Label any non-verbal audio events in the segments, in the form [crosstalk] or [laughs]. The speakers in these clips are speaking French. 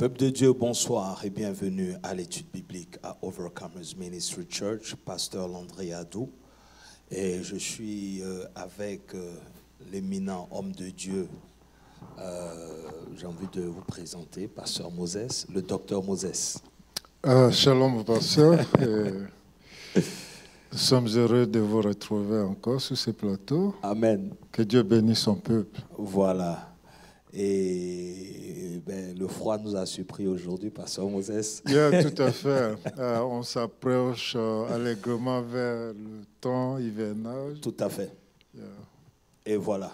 Peuple de Dieu, bonsoir et bienvenue à l'étude biblique à Overcomers Ministry Church, pasteur Landré Adou. Et je suis euh, avec euh, l'éminent homme de Dieu, euh, j'ai envie de vous présenter, pasteur Moses, le docteur Moses. Ah, shalom, pasteur. Nous sommes heureux de vous retrouver encore sur ce plateau. Amen. Que Dieu bénisse son peuple. Voilà. Et ben, le froid nous a surpris aujourd'hui, pasteur Moses. Yeah, [laughs] tout à fait. Ah, on s'approche euh, allègrement vers le temps hivernal. Tout à fait. Yeah. Et voilà.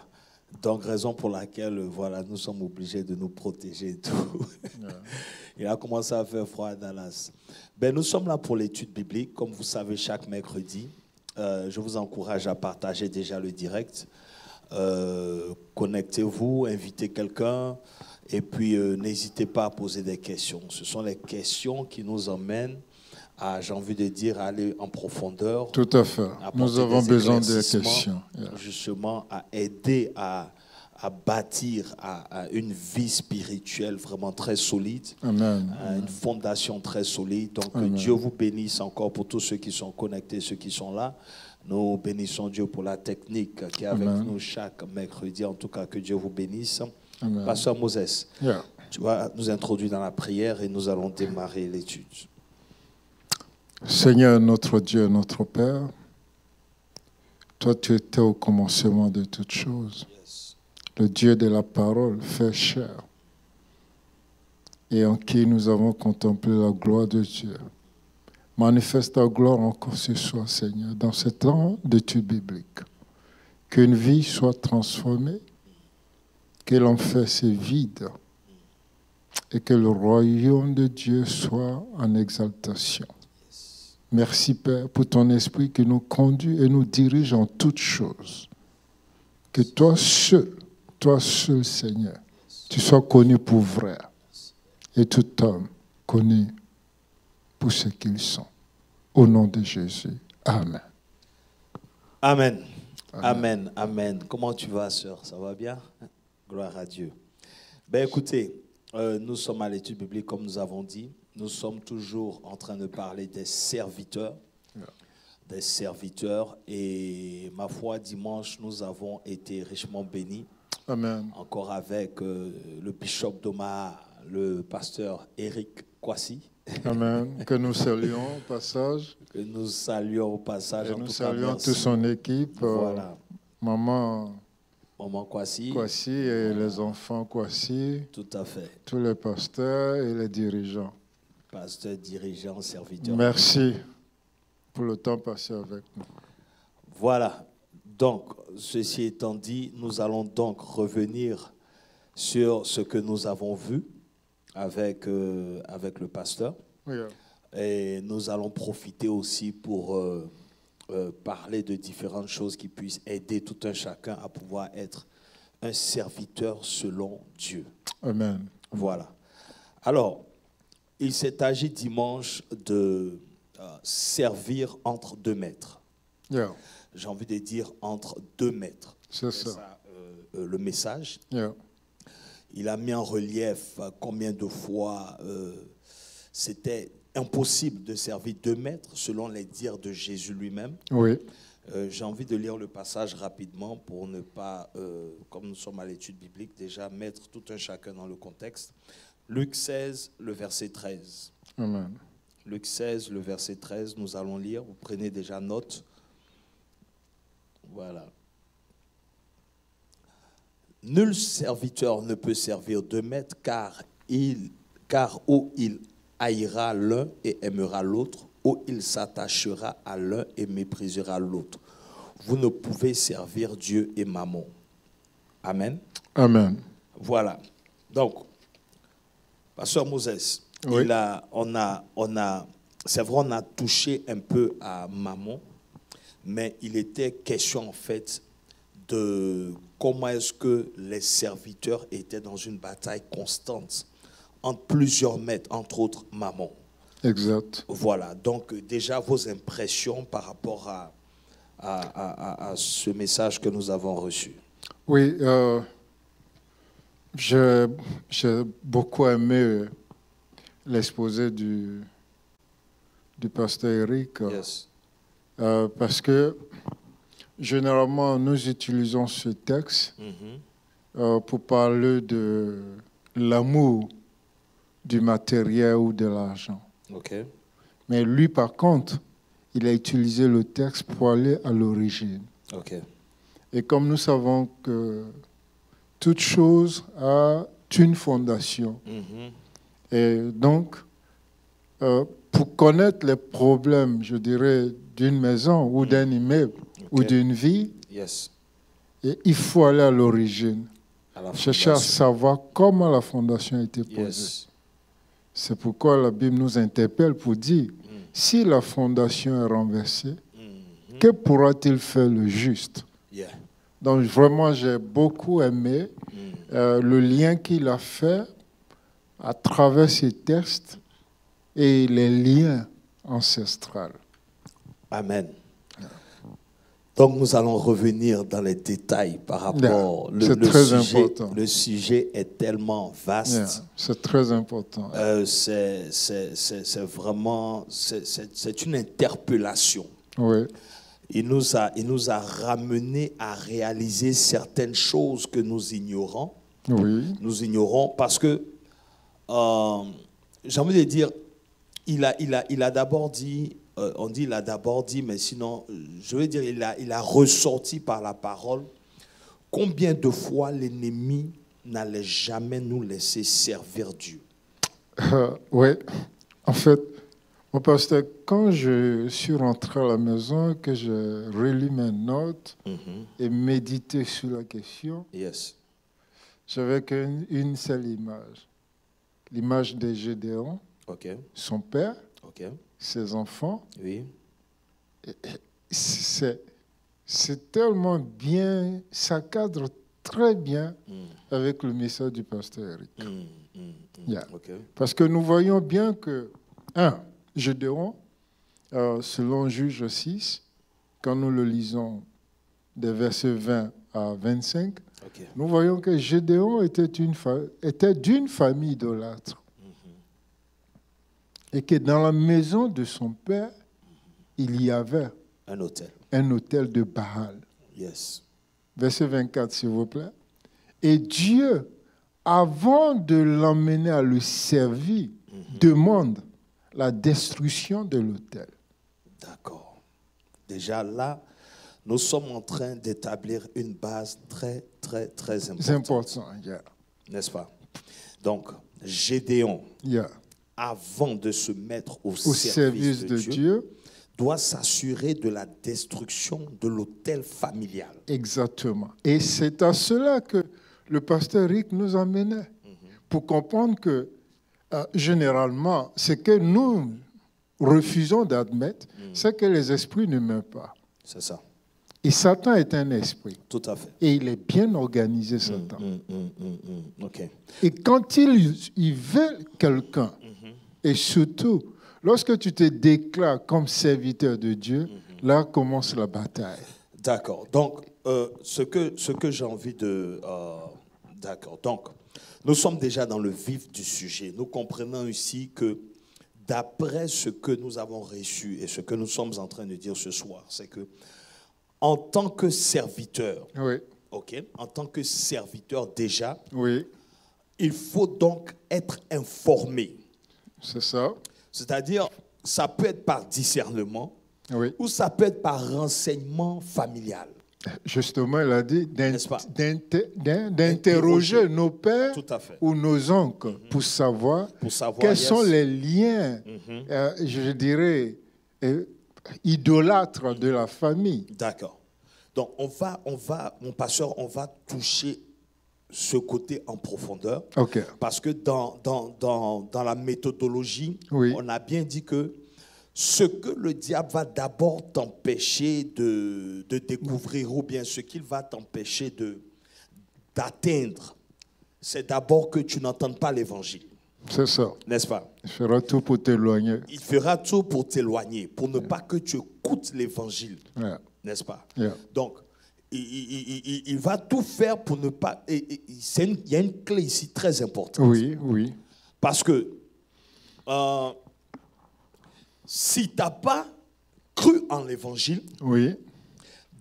Donc, raison pour laquelle voilà, nous sommes obligés de nous protéger et tout. Yeah. [laughs] Il a commencé à faire froid à Dallas. Ben, nous sommes là pour l'étude biblique, comme vous savez, chaque mercredi. Euh, je vous encourage à partager déjà le direct. Euh, Connectez-vous, invitez quelqu'un. Et puis, euh, n'hésitez pas à poser des questions. Ce sont les questions qui nous emmènent à, j'ai envie de dire, à aller en profondeur. Tout à fait. Nous avons des besoin des questions. Yeah. justement à aider à, à bâtir à, à une vie spirituelle vraiment très solide, Amen. à une fondation très solide. Donc que. Dieu vous bénisse encore pour tous ceux qui sont connectés, ceux qui sont là. Nous bénissons Dieu pour la technique qui est avec Amen. nous chaque mercredi. En tout cas, que Dieu vous bénisse. Amen. Pasteur Moses, Yeah. tu vas nous introduire dans la prière et nous allons démarrer l'étude. Seigneur notre Dieu, notre Père, toi tu étais au commencement de toutes choses. Le Dieu de la parole fait chair et en qui nous avons contemplé la gloire de Dieu. Manifeste ta gloire encore ce soir, Seigneur, dans ce temps d'étude biblique. Qu'une vie soit transformée, que l'enfer se vide et que le royaume de Dieu soit en exaltation. Merci Père pour ton esprit qui nous conduit et nous dirige en toutes choses. Que toi seul, toi seul Seigneur, tu sois connu pour vrai et tout homme connu pour ce qu'ils sont. Au nom de Jésus. Amen. Amen. Amen. Amen. Comment tu vas, sœur? Ça va bien? Gloire à Dieu. Ben écoutez, euh, nous sommes à l'étude biblique, comme nous avons dit. Nous sommes toujours en train de parler des serviteurs. Des serviteurs. Et ma foi, dimanche, nous avons été richement bénis. Amen. Encore avec euh, le bishop d'Oma, le pasteur Eric Kwasi, Amen. Que nous saluons au passage. que nous saluons au passage. Et En nous tout saluons toute son équipe. euh, Voilà. Maman Maman Kwasi. Kwasi et les enfants Kwasi, Tout à fait. tous les pasteurs et les dirigeants. pasteur, dirigeant, serviteur. Merci pour le temps passé avec nous. Voilà. Donc, ceci étant dit, nous allons donc revenir sur ce que nous avons vu avec, euh, avec le pasteur. Oui, Et nous allons profiter aussi pour euh, euh, parler de différentes choses qui puissent aider tout un chacun à pouvoir être un serviteur selon Dieu. Amen. Voilà. Alors, il s'est agi dimanche de euh, servir entre deux maîtres. Yeah, J'ai envie de dire entre deux maîtres. c'est ça. ça, euh, euh, le message. Yeah. Il a mis en relief euh, combien de fois euh, c'était impossible de servir deux maîtres selon les dires de Jésus lui-même. Oui, Euh, J'ai envie de lire le passage rapidement pour ne pas, euh, comme nous sommes à l'étude biblique, déjà mettre tout un chacun dans le contexte. Luc 16, le verset 13. Amen. Luc 16, le verset 13, nous allons lire. Vous prenez déjà note. Voilà. Nul serviteur ne peut servir deux maîtres, car, il, car ou il haïra l'un et aimera l'autre, ou il s'attachera à l'un et méprisera l'autre. Vous ne pouvez servir Dieu et Mammon. Amen. Amen. Voilà. Donc, Pasteur Moses, Oui. il a, on a, on a, c'est vrai, on a touché un peu à Maman, mais il était question en fait de comment est-ce que les serviteurs étaient dans une bataille constante entre plusieurs maîtres, entre autres Maman. Exact. Voilà, donc déjà vos impressions par rapport à, à, à- à- à ce message que nous avons reçu. Oui, euh, j'ai beaucoup aimé l'exposé du, du pasteur Eric. Yes. Euh, parce que généralement, nous utilisons ce texte Mhm. euh, pour parler de l'amour du matériel ou de l'argent. Mais lui, par contre, il a utilisé le texte pour aller à l'origine. Et comme nous savons que toute chose a une fondation, Mhm. et donc, euh, pour connaître les problèmes, je dirais, d'une maison ou d'un immeuble ou d'une vie, Yes. et il faut aller à l'origine, chercher à savoir comment la fondation a été posée. Yes. C'est pourquoi la Bible nous interpelle pour dire, si la fondation est renversée, Mhm. que pourra-t-il faire le juste? Yeah. Donc vraiment, j'ai beaucoup aimé Mhm. euh, le lien qu'il a fait à travers ces textes et les liens ancestraux. Amen. Donc nous allons revenir dans les détails par rapport. Yeah, c'est très important. Le sujet est tellement vaste. Yeah, c'est très important. Euh, c'est vraiment c'est une interpellation. Oui, Il nous, a, il nous a ramené à réaliser certaines choses que nous ignorons. oui, Nous ignorons parce que, euh, j'ai envie de dire, il a, il a, il a d'abord dit, euh, on dit il a d'abord dit, mais sinon, je veux dire, il a, il a ressorti par la parole combien de fois l'ennemi n'allait jamais nous laisser servir Dieu. Euh, oui. En fait, mon pasteur, quand je suis rentré à la maison, que j'ai relu mes notes et médité sur la question, Yes. j'avais qu'une une seule image. L'image de Gédéon, son père. Ses enfants. Oui. C'est tellement bien, ça cadre très bien avec le message du pasteur Eric. Mm, mm, mm. Yeah. Parce que nous voyons bien que, un, Gédéon, euh, selon Juge 6, quand nous le lisons des versets 20 à 25, OK. nous voyons que Gédéon était une fa- était d'une famille idolâtre. Et que dans la maison de son père, il y avait Un hôtel. un hôtel de Baal. Yes. Verset 24, s'il vous plaît. Et Dieu, avant de l'emmener à le servir, demande la destruction de l'autel. D'accord. Déjà là, nous sommes en train d'établir une base très, très, très C'est importante. important. Yeah. N'est-ce pas? Donc, Gédéon, Yeah. Avant de se mettre au, Au service, service de, de Dieu, Dieu, doit s'assurer de la destruction de l'hôtel familial. exactement. Et c'est à cela que le pasteur Rick nous amenait, pour comprendre que, euh, généralement, ce que nous refusons d'admettre, c'est que les esprits ne meurent pas. C'est ça. Et Satan est un esprit. Tout à fait. Et il est bien organisé, Satan. Hum, hum. OK. Et quand il, il veut quelqu'un, et surtout lorsque tu te déclares comme serviteur de Dieu, là commence la bataille. D'accord. Donc, euh, ce que, ce que j'ai envie de... euh, D'accord. Donc, nous sommes déjà dans le vif du sujet. Nous comprenons ici que d'après ce que nous avons reçu et ce que nous sommes en train de dire ce soir, c'est que en tant que serviteur, Oui, ok, en tant que serviteur déjà, oui, il faut donc être informé. C'est ça. C'est-à-dire, ça peut être par discernement Oui. ou ça peut être par renseignement familial. Justement, il a dit d'interroger nos pères ou nos oncles pour savoir Pour savoir quels yes. sont les liens, euh, je dirais, euh, idolâtres de la famille. D'accord. Donc, on va, on va, mon pasteur, on va toucher ce côté en profondeur. Parce que dans, dans, dans, dans la méthodologie, Oui. on a bien dit que ce que le diable va d'abord t'empêcher de, de découvrir, ou bien ce qu'il va t'empêcher de, d'atteindre, c'est d'abord que tu n'entendes pas l'évangile. C'est ça. N'est-ce pas? Il fera tout pour t'éloigner. Il fera tout pour t'éloigner, pour ne pas que tu écoutes l'évangile. Yeah. N'est-ce pas? Yeah. Donc, il, il- il- il va tout faire pour ne pas... et- et- c'est une- il y a une clé ici très importante. Oui, oui. Parce que euh, si tu n'as pas cru en l'évangile, Oui.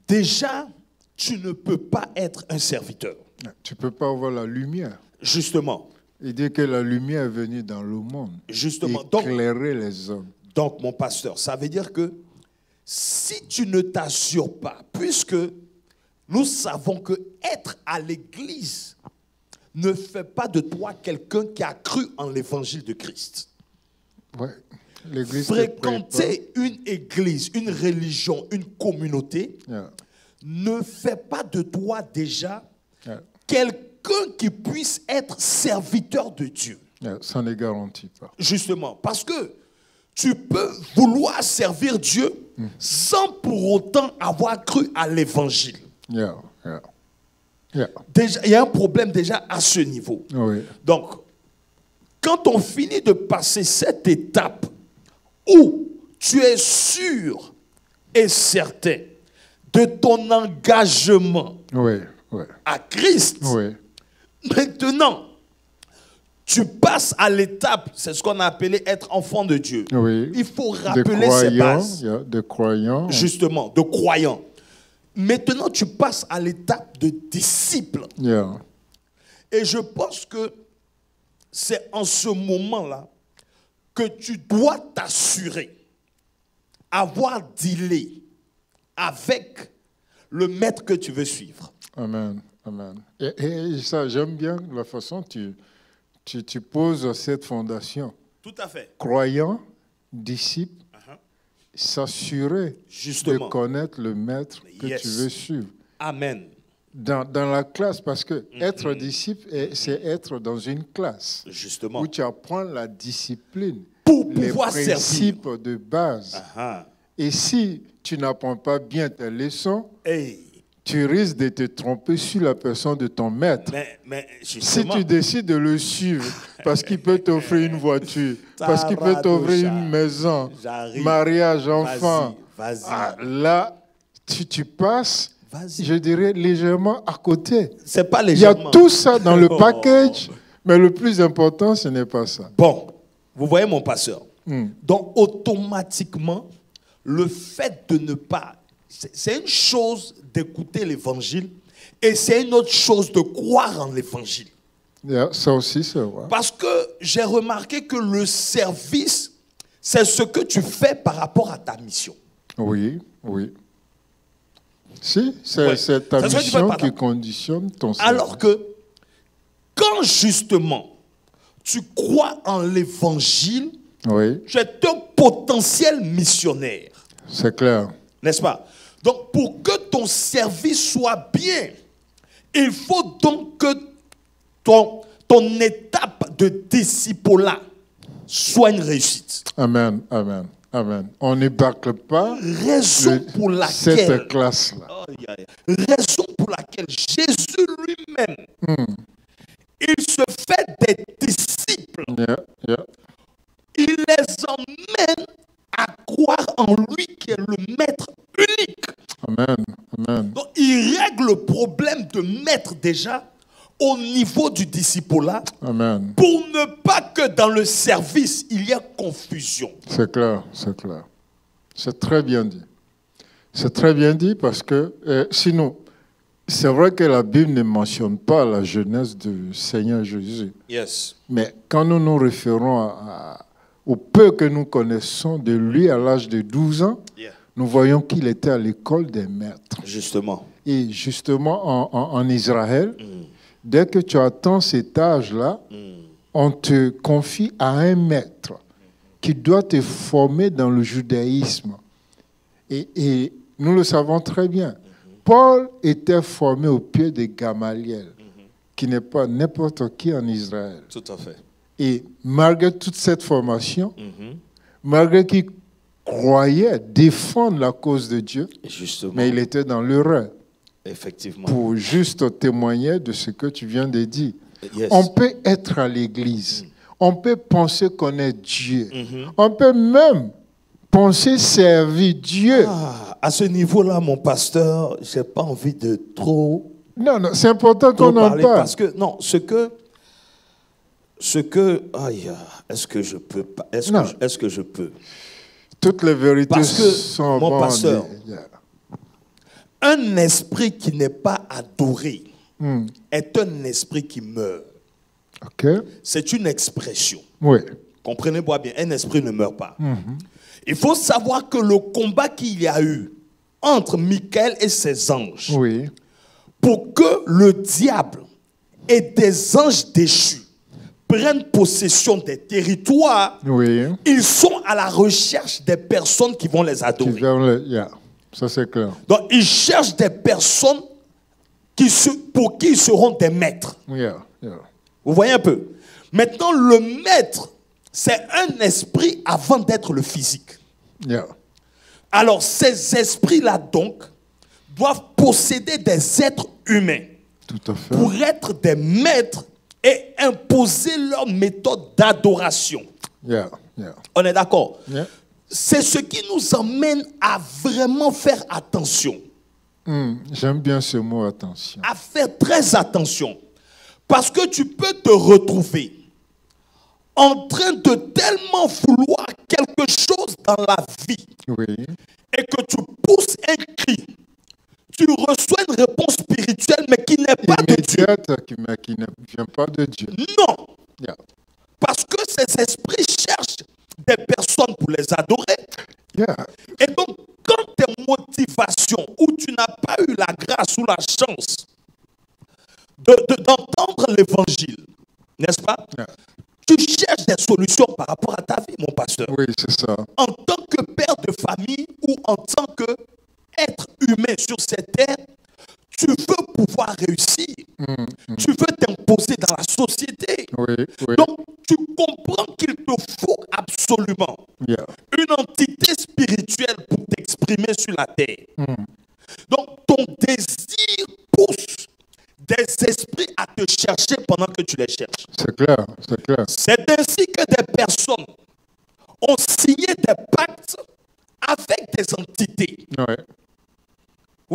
déjà, tu ne peux pas être un serviteur. Tu peux pas avoir la lumière. Justement, Il dit que la lumière est venue dans le monde. justement. Donc, Éclairer les hommes. donc, mon pasteur, ça veut dire que si tu ne t'assures pas, puisque nous savons que être à l'église ne fait pas de toi quelqu'un qui a cru en l'évangile de Christ. Ouais. Fréquenter une église, une religion, une communauté. Yeah. ne fait pas de toi déjà Yeah. quelqu'un qui puisse être serviteur de Dieu. Yeah. Ça ne garantit pas. Justement, parce que tu peux vouloir servir Dieu sans pour autant avoir cru à l'évangile. Yeah. Yeah. Yeah. Déjà, il y a un problème déjà à ce niveau. Oui. Donc, quand on finit de passer cette étape où tu es sûr et certain de ton engagement Oui. Oui. à Christ, maintenant, tu passes à l'étape, c'est ce qu'on a appelé être enfant de Dieu. Il faut rappeler croyants. bases, yeah, De croyants. justement, de croyants. Maintenant, tu passes à l'étape de disciple. Yeah. Et je pense que c'est en ce moment-là que tu dois t'assurer, avoir dealé avec le maître que tu veux suivre. Amen. Amen. Et, et ça, j'aime bien la façon dont tu, tu, tu poses cette fondation. Tout à fait. Croyant, disciple, s'assurer de connaître le maître que Yes. tu veux suivre. Amen. Dans, dans la classe, parce que Mm-hmm. être disciple, est- c'est être dans une classe Justement. où tu apprends la discipline, Pour les pouvoir servir. principes de base. Ah, Et si tu n'apprends pas bien tes leçons, hey. Tu risques de te tromper sur la personne de ton maître. Mais, mais Si tu décides de le suivre parce qu'il peut t'offrir une voiture, [laughs] parce qu'il peut t'offrir une maison, mariage, enfant, ah, là, tu, tu passes, je dirais, légèrement à côté. c'est pas Il y a tout ça dans le [laughs] Oh. package, mais le plus important, ce n'est pas ça. Bon, vous voyez mon pasteur. Hmm. Donc automatiquement, le fait de ne pas... c'est- une chose d'écouter l'évangile et c'est une autre chose de croire en l'évangile. Yeah, ça aussi, c'est vrai. Parce que j'ai remarqué que le service, c'est ce que tu fais par rapport à ta mission. Oui, oui. Si, c'est Ouais. ta Ça mission qui conditionne ton service. Alors que quand justement tu crois en l'évangile, Oui, tu es un potentiel missionnaire. c'est clair. N'est-ce pas? Donc, pour que ton service soit bien, il faut donc que ton, ton étape de disciple-là soit une réussite. Amen, amen, amen. On ne bâcle pas Raison le- pour laquelle, cette classe-là. Aïe. raison pour laquelle Jésus lui-même, il se fait des disciples. Yeah, yeah. Il les emmène à croire en lui qui est le maître unique. Amen, amen. Donc, il règle le problème de mettre déjà au niveau du disciple-là Amen. pour ne pas que dans le service, il y ait confusion. C'est clair, c'est clair. C'est très bien dit. C'est très bien dit parce que euh, sinon, c'est vrai que la Bible ne mentionne pas la jeunesse du Seigneur Jésus. Yes. Mais quand nous nous référons à- au peu que nous connaissons de lui à l'âge de 12 ans, Yeah. nous voyons qu'il était à l'école des maîtres. Justement. Et justement, en, en- en Israël, dès que tu atteins cet âge-là, on te confie à un maître qui doit te former dans le judaïsme. Et, et nous le savons très bien. Paul était formé au pied de Gamaliel, qui n'est pas n'importe qui en Israël. Tout à fait. Et malgré toute cette formation, malgré qu'il croyait défendre la cause de Dieu, Justement. mais il était dans l'erreur Effectivement. pour juste témoigner de ce que tu viens de dire. Yes. On peut être à l'église, on peut penser connaître Dieu, Mhm. on peut même penser servir Dieu. Ah, à ce niveau-là, mon pasteur, j'ai pas envie de trop, Non, non, c'est important qu'on en parle. parce que non, ce que ce que. Aïe, est-ce que je peux pas Est-ce que, est-ce que je peux? Toutes les vérités Parce que, sont mon pasteur, Yeah. Un esprit qui n'est pas adoré Hmm. est un esprit qui meurt. C'est une expression. Oui. Comprenez-moi bien, un esprit ne meurt pas. Il faut savoir que le combat qu'il y a eu entre Michael et ses anges, Oui. pour que le diable et des anges déchus prennent possession des territoires, Oui. ils sont à la recherche des personnes qui vont les adorer. viennent le- yeah. Ça, c'est clair. Donc, ils cherchent des personnes qui se- pour qui ils seront des maîtres. Yeah. Yeah. Vous voyez un peu? Maintenant, le maître, c'est un esprit avant d'être le physique. Alors, ces esprits-là, donc, doivent posséder des êtres humains Tout à fait. pour être des maîtres et imposer leur méthode d'adoration. Yeah. Yeah. On est d'accord? Yeah. C'est ce qui nous emmène à vraiment faire attention, Hmm. J'aime bien ce mot, attention. à faire très attention. Parce que tu peux te retrouver en train de tellement vouloir quelque chose dans la vie Oui. et que tu pousses un cri. Tu reçois une réponse spirituelle, mais qui n'est pas de Dieu. Mais qui ne vient pas de Dieu. Non, Yeah. parce que ces esprits cherchent des personnes pour les adorer. Yeah. Et donc, quand tes motivations, où tu n'as pas eu la grâce ou la chance de- de- d'entendre l'évangile, n'est-ce pas? Yeah. Tu cherches des solutions par rapport à ta vie, mon pasteur. Oui, c'est ça. En tant que père de famille ou en tant que être humain sur cette terre, tu veux pouvoir réussir. Tu veux t'imposer dans la société. Oui, oui. Donc, tu comprends qu'il te faut absolument Yeah. une entité spirituelle pour t'exprimer sur la terre. Donc, ton désir pousse des esprits à te chercher pendant que tu les cherches. C'est clair, c'est clair. C'est ainsi que des personnes ont signé des pactes avec des entités. Ouais.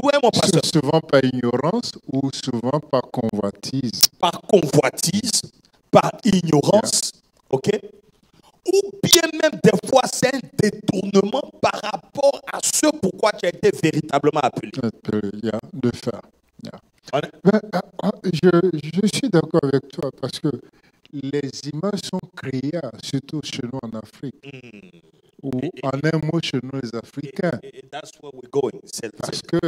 Mon pasteur, Sou- Souvent par ignorance ou souvent par convoitise. par convoitise, par ignorance, ok? Ou bien même des fois, c'est un détournement par rapport à ce pourquoi tu as été véritablement appelé. Euh, yeah, de faire. Yeah. Ben, ah, ah, je, je suis d'accord avec toi parce que les images sont créées, surtout chez nous en Afrique, ou en un mot chez nous les Africains, parce que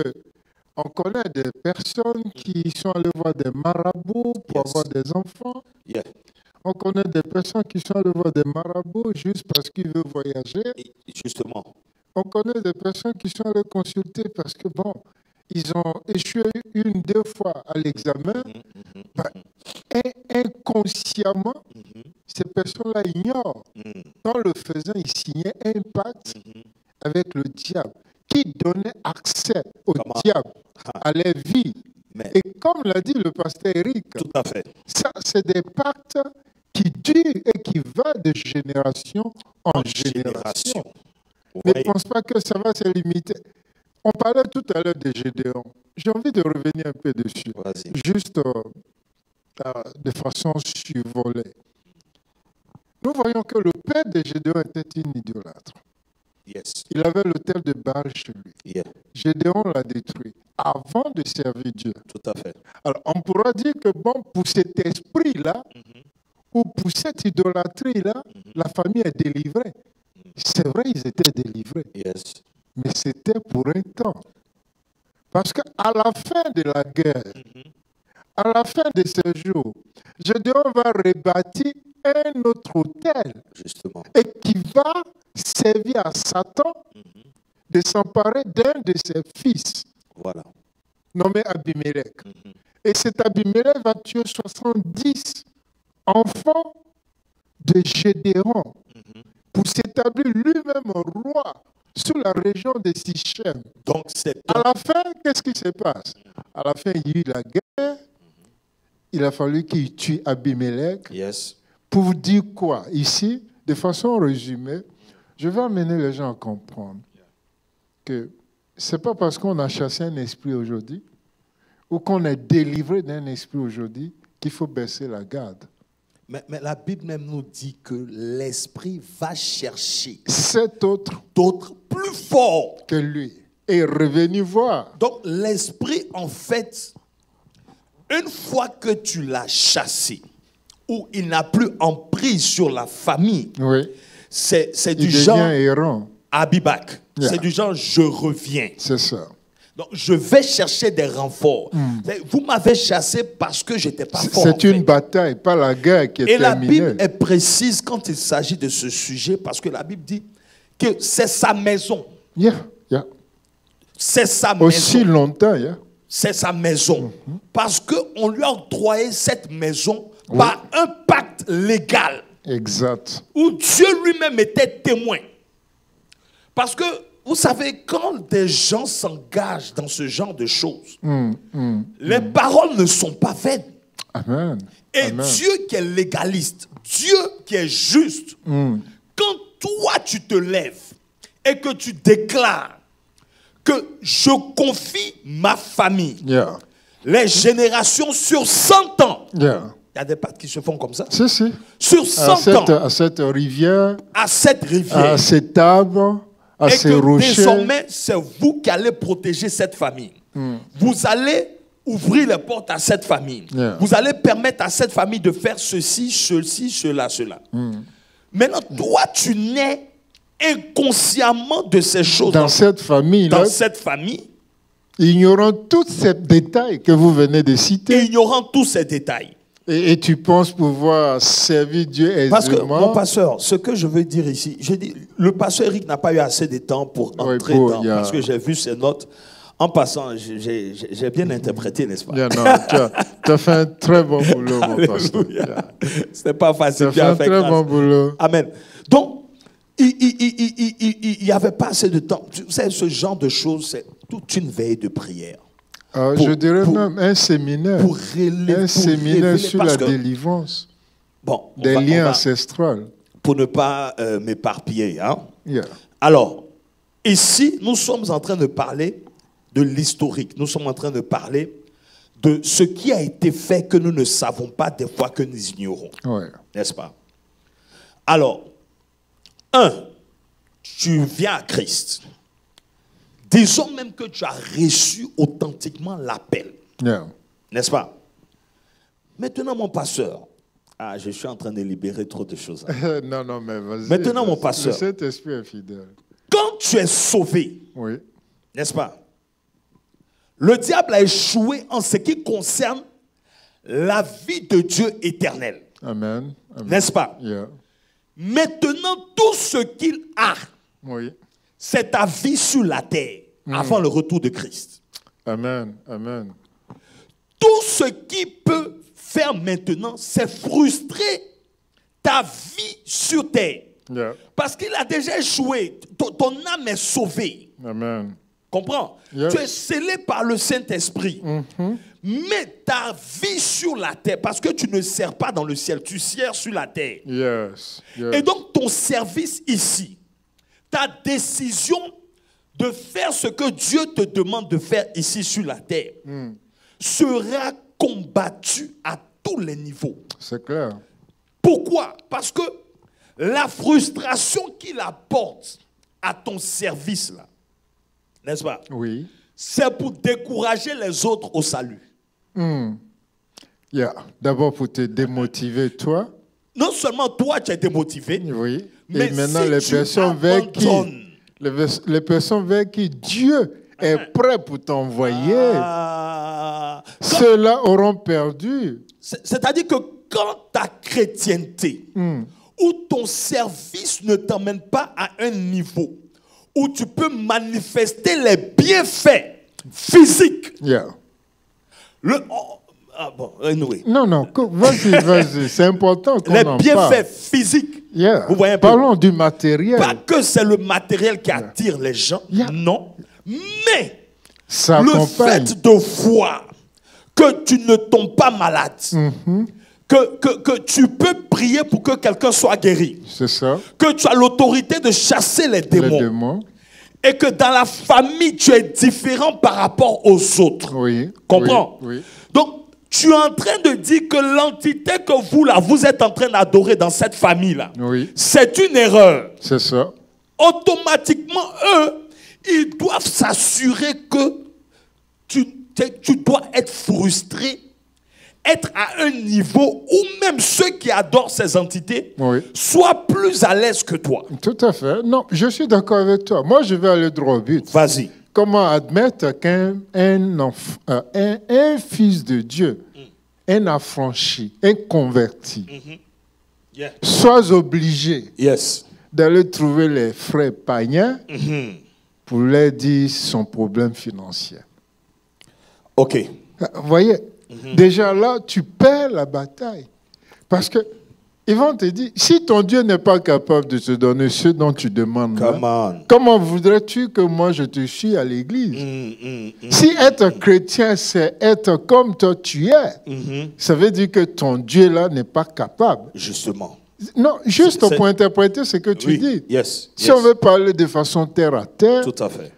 on connaît des personnes qui sont allées voir des marabouts pour Yes. avoir des enfants. yeah. On connaît des personnes qui sont allées voir des marabouts juste parce qu'ils veulent voyager. Et Justement. On connaît des personnes qui sont allées consulter parce que, bon, ils ont échoué une, deux fois à l'examen. In- inconsciemment, ces personnes-là ignorent. Dans le faisant, ils signaient un pacte avec le diable qui donnait accès au Comment? diable à leur vie. Mais Et comme l'a dit le pasteur Eric, tout à fait. ça, c'est des pactes qui durent et qui vont de génération en génération. Vous Ne pense pas que ça va se limiter. On parlait tout à l'heure de Gédéon. J'ai envie de revenir un peu dessus, juste euh, de façon survolée. Nous voyons que le père de Gédéon était une idolâtre. Yes. Il avait l'autel de Baal chez lui. Yeah. Gédéon l'a détruit avant de servir Dieu. Tout à fait. Alors, on pourra dire que, bon, pour cet esprit-là, ou pour cette idolâtrie-là, la famille est délivrée. C'est vrai, ils étaient délivrés, Yes. Mais c'était pour un temps. Parce qu'à la fin de la guerre, à la fin de ce jour, Gédéon va rebâtir un autre hôtel Justement. et qui va servir à Satan de s'emparer d'un de ses fils, Voilà. nommé Abimelech. Et cet Abimelech va tuer 70 enfants de Gédéon pour s'établir lui-même roi sous la région de Sichem. Donc, c'est À la fin, qu'est-ce qui se passe? À la fin, il y a eu la guerre. Il a fallu qu'il tue Abimelech. Yes. Pour vous dire quoi? Ici, de façon résumée, je vais amener les gens à comprendre que ce n'est pas parce qu'on a chassé un esprit aujourd'hui ou qu'on est délivré d'un esprit aujourd'hui qu'il faut baisser la garde. Mais, mais la Bible même nous dit que l'Esprit va chercher Cet autre d'autres plus forts. que lui est revenu voir. Donc l'Esprit, en fait, une fois que tu l'as chassé, ou il n'a plus emprise sur la famille, Oui. c'est du genre errant. Abibak. Yeah. C'est du genre je reviens. C'est ça. Donc je vais chercher des renforts. Vous m'avez chassé parce que j'étais pas Hmm. C'est fort. c'est une fait. bataille, pas la guerre qui est Et la terminée. Bible est précise quand il s'agit de ce sujet parce que la Bible dit que c'est sa maison. Yeah, yeah. C'est sa Aussi maison. longtemps, yeah. C'est sa maison. Mhm. Parce qu'on lui a octroyé cette maison par un pacte légal Exact. où Dieu lui-même était témoin. Parce que, vous savez, quand des gens s'engagent dans ce genre de choses, Hum, hum. les paroles ne sont pas vaines. Amen. Et Amen. Dieu qui est légaliste, Dieu qui est juste, quand toi tu te lèves et que tu déclares que je confie ma famille, Yeah. les générations sur 100 ans, Yeah. il y a des pactes qui se font comme ça, Si, si. sur À 100 cette, ans, à cette rivière, à cette rivière, à cet arbre, à et ces que rochers. désormais c'est vous qui allez protéger cette famille. Vous allez ouvrir les portes à cette famille. Yeah. Vous allez permettre à cette famille de faire ceci, ceci, cela, cela. Maintenant, toi, tu nais inconsciemment de ces choses Dans cette famille-là, dans cette famille, ignorant tous ces détails que vous venez de citer, ignorant tous ces détails. Et, et tu penses pouvoir servir Dieu Parce que, aisément? mon pasteur, ce que je veux dire ici, je dis, le pasteur Eric n'a pas eu assez de temps pour entrer pour- dans, a- parce que j'ai vu ses notes. En passant, j'ai- j'ai j'ai bien interprété, n'est-ce pas? Yeah, non, tu, as, tu as fait un très bon boulot, mon pasteur. C'était pas Tu facile. as Dieu fait un très grâce. bon boulot. Amen. Donc, il n'y avait pas assez de temps. Vous savez, ce genre de choses, c'est toute une veille de prière. Euh, Pour- je dirais pour- même un séminaire. Pour relever. un séminaire sur la délivrance Bon, des va- liens ancestraux. pour ne pas euh, m'éparpiller. Hein? Yeah. Alors, ici, nous sommes en train de parler de l'historique. Nous sommes en train de parler de ce qui a été fait que nous ne savons pas des fois que nous ignorons. Ouais. N'est-ce pas? Alors, un, tu viens à Christ. Disons même que tu as reçu authentiquement l'appel. Yeah. N'est-ce pas? Maintenant, mon pasteur. Ah, je suis en train de libérer trop de choses. hein. [laughs] non, non, mais vas-y. Maintenant, mon pasteur. Est fidèle. Quand tu es sauvé, Oui. n'est-ce pas? Le diable a échoué en ce qui concerne la vie de Dieu éternel. Amen. Amen. N'est-ce pas? Yeah. Maintenant, tout ce qu'il a, Oui. C'est ta vie sur la terre avant le retour de Christ. Amen. Amen. Tout ce qui peut faire maintenant, c'est frustrer ta vie sur terre. Yeah. Parce qu'il a déjà échoué. Ton, ton âme est sauvée. Amen. Comprends? Yeah. Tu es scellé par le Saint-Esprit. Mais ta vie sur la terre, parce que tu ne sers pas dans le ciel, tu sers sur la terre. Yes. yes. Et donc ton service ici, ta décision de faire ce que Dieu te demande de faire ici sur la terre, sera combattue à tous les niveaux. C'est clair. Pourquoi? Parce que la frustration qu'il apporte à ton service, là, n'est-ce pas? Oui. C'est pour décourager les autres au salut. Yeah. D'abord pour te démotiver, toi. Non seulement toi, tu es démotivé, Oui. Mais Et maintenant, si les tu personnes vers qui, les, personnes vers qui Dieu est prêt pour t'envoyer, Ah, ceux-là auront perdu. c'est- c'est-à-dire que quand ta chrétienté ou ton service ne t'emmène pas à un niveau où tu peux manifester les bienfaits physiques, Yeah. le, oh, ah bon, anyway. Non, non, vas-y, vas-y. C'est important les en bienfaits parle. physiques. Yeah. Vous voyez un peu? Parlons du matériel. Pas que c'est le matériel qui attire les gens, Yeah. non, mais Ça le accompagne. fait de voir que tu ne tombes pas malade, Mm-hmm. que, que, que tu peux prier pour que quelqu'un soit guéri, C'est ça. que tu as l'autorité de chasser les Les démons, démons. et que dans la famille, tu es différent par rapport aux autres. Oui. Comprends? Oui. oui. Donc, tu es en train de dire que l'entité que vous, là, vous êtes en train d'adorer dans cette famille-là, Oui, c'est une erreur. c'est ça. Automatiquement, eux, ils doivent s'assurer que tu, dois être frustré, être à un niveau où même ceux qui adorent ces entités Oui. soient plus à l'aise que toi. Tout à fait. Non, je suis d'accord avec toi. Moi, je vais aller droit au but. Vas-y. Comment admettre qu'un un, euh, un- un fils de Dieu, un affranchi, un converti, Yeah. soit obligé Yes. d'aller trouver les frères païens pour leur dire son problème financier? OK. Vous voyez, déjà là, tu perds la bataille. Parce que ils vont te dire, si ton Dieu n'est pas capable de te donner ce dont tu demandes, là, comment voudrais-tu que moi je te suis à l'église? Mm, mm, mm. Si être chrétien, c'est être comme toi tu es, Mhm. ça veut dire que ton Dieu là n'est pas capable. Justement. Non, juste pour interpréter ce que tu oui. dis. Yes. Si yes. on veut parler de façon terre à terre, Tout à fait.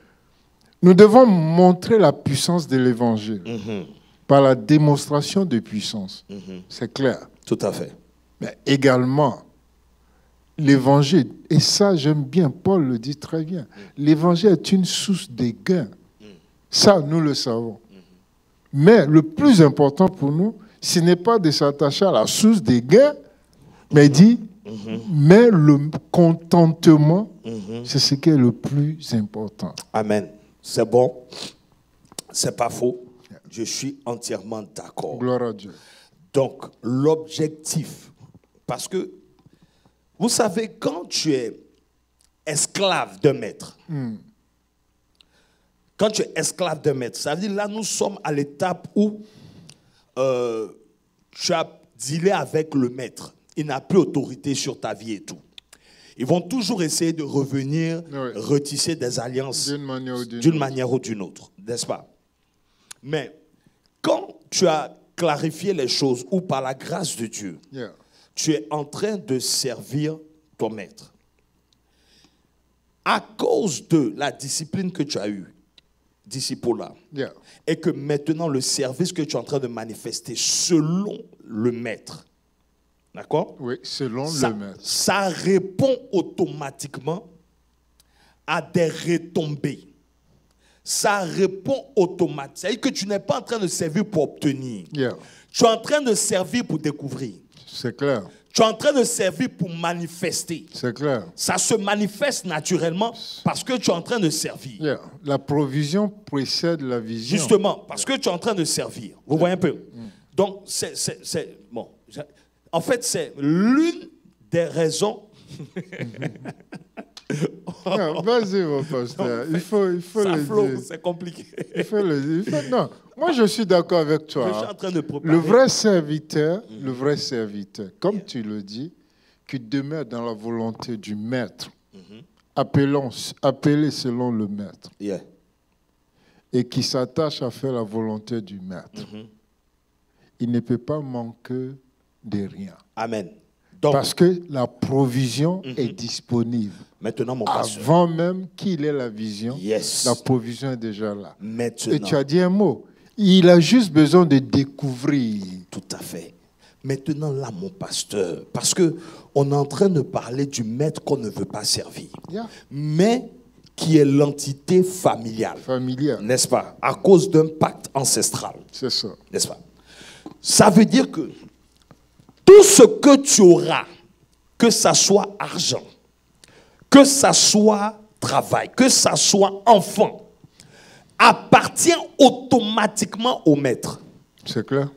nous devons montrer la puissance de l'évangile Mhm. par la démonstration de puissance. Mhm. C'est clair. Tout à fait. Mais également, l'évangile, et ça j'aime bien, Paul le dit très bien, l'évangile est une source de gain. Ça, nous le savons. Mais le plus important pour nous, ce n'est pas de s'attacher à la source des gains, mais dit, mais le contentement, c'est ce qui est le plus important. Amen. C'est bon. C'est pas faux. Je suis entièrement d'accord. Gloire à Dieu. Donc, l'objectif, parce que, vous savez, quand tu es esclave d'un maître, quand tu es esclave d'un maître, ça veut dire là, nous sommes à l'étape où euh, tu as dealé avec le maître. Il n'a plus autorité sur ta vie et tout. Ils vont toujours essayer de revenir, Oui. retisser des alliances D'une manière ou d'une autre. d'une n'est-ce pas? Mais quand tu as clarifié les choses ou par la grâce de Dieu, Yeah. Tu es en train de servir ton maître. À cause de la discipline que tu as eue, disciple-là, Yeah. et que maintenant le service que tu es en train de manifester selon le maître, d'accord? Oui, selon ça, le maître. ça répond automatiquement à des retombées. Ça répond automatiquement. C'est-à-dire que tu n'es pas en train de servir pour obtenir. Yeah. Tu es en train de servir pour découvrir. C'est clair. Tu es en train de servir pour manifester. C'est clair. Ça se manifeste naturellement parce que tu es en train de servir. Yeah. La provision précède la vision. Justement, parce que tu es en train de servir. Vous voyez un peu? Donc, c'est. Bon. En fait, c'est l'une des raisons. [laughs] Non, Vas-y, mon pasteur. Il faut, il faut Ça le dire. c'est compliqué. Il faut le dire. Il faut- Non, moi je suis d'accord avec Je suis en toi. train de préparer. Le vrai serviteur, le vrai serviteur, comme tu le dis, qui demeure dans la volonté du maître, appelons, appelé selon le maître, Yeah. et qui s'attache à faire la volonté du maître, il ne peut pas manquer de rien. Amen. Donc, Parce que la provision est disponible. Maintenant, mon pasteur. Avant même qu'il ait la vision, Yes. la provision est déjà là. Et tu as dit un mot. Il a juste besoin de découvrir. Tout à fait. Maintenant, là, mon pasteur, parce que on est en train de parler du maître qu'on ne veut pas servir, Yeah. mais qui est l'entité familiale, Familial. n'est-ce pas? À cause d'un pacte ancestral, C'est ça. n'est-ce pas? Ça veut dire que tout ce que tu auras, que ça soit argent, que ça soit travail, que ça soit enfant, appartient automatiquement au maître. C'est clair.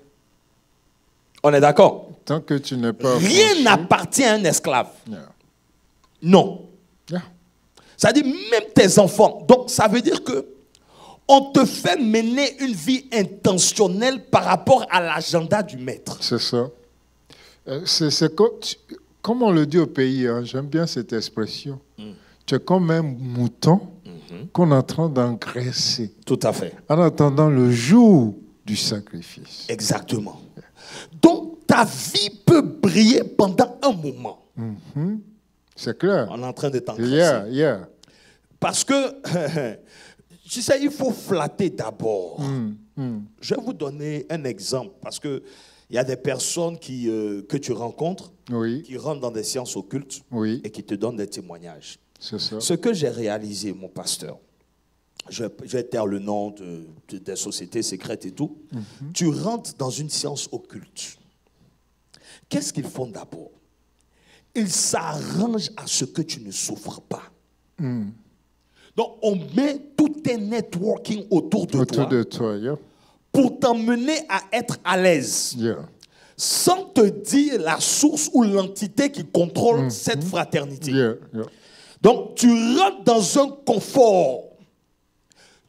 On est d'accord? Tant que tu n'es pas. Rien n'appartient à un esclave. Yeah. Non. Yeah. Ça dit même tes enfants. Donc ça veut dire que on te fait mener une vie intentionnelle par rapport à l'agenda du maître. C'est ça. Euh, C'est comme on le dit au pays, hein, j'aime bien cette expression. Tu es comme un mouton qu'on est en train d'engraisser Tout à fait. en attendant le jour du sacrifice. Exactement. Donc ta vie peut briller pendant un moment. C'est clair. On est en train de t'engraisser. Yeah, yeah. Parce que, [laughs] tu sais, il faut flatter d'abord. Je vais vous donner un exemple parce que il y a des personnes qui, euh, que tu rencontres Oui, qui rentrent dans des sciences occultes oui, et qui te donnent des témoignages. ça. Ce que j'ai réalisé, mon pasteur, je, je vais taire le nom de, de- des sociétés secrètes et tout. Tu rentres dans une science occulte. Qu'est-ce qu'ils font d'abord? Ils s'arrangent à ce que tu ne souffres pas. Donc, on met tout un networking autour de Autour toi de toi, yeah. pour t'emmener à être à l'aise, Yeah. Sans te dire la source ou l'entité qui contrôle cette fraternité. Yeah, yeah. Donc, tu rentres dans un confort.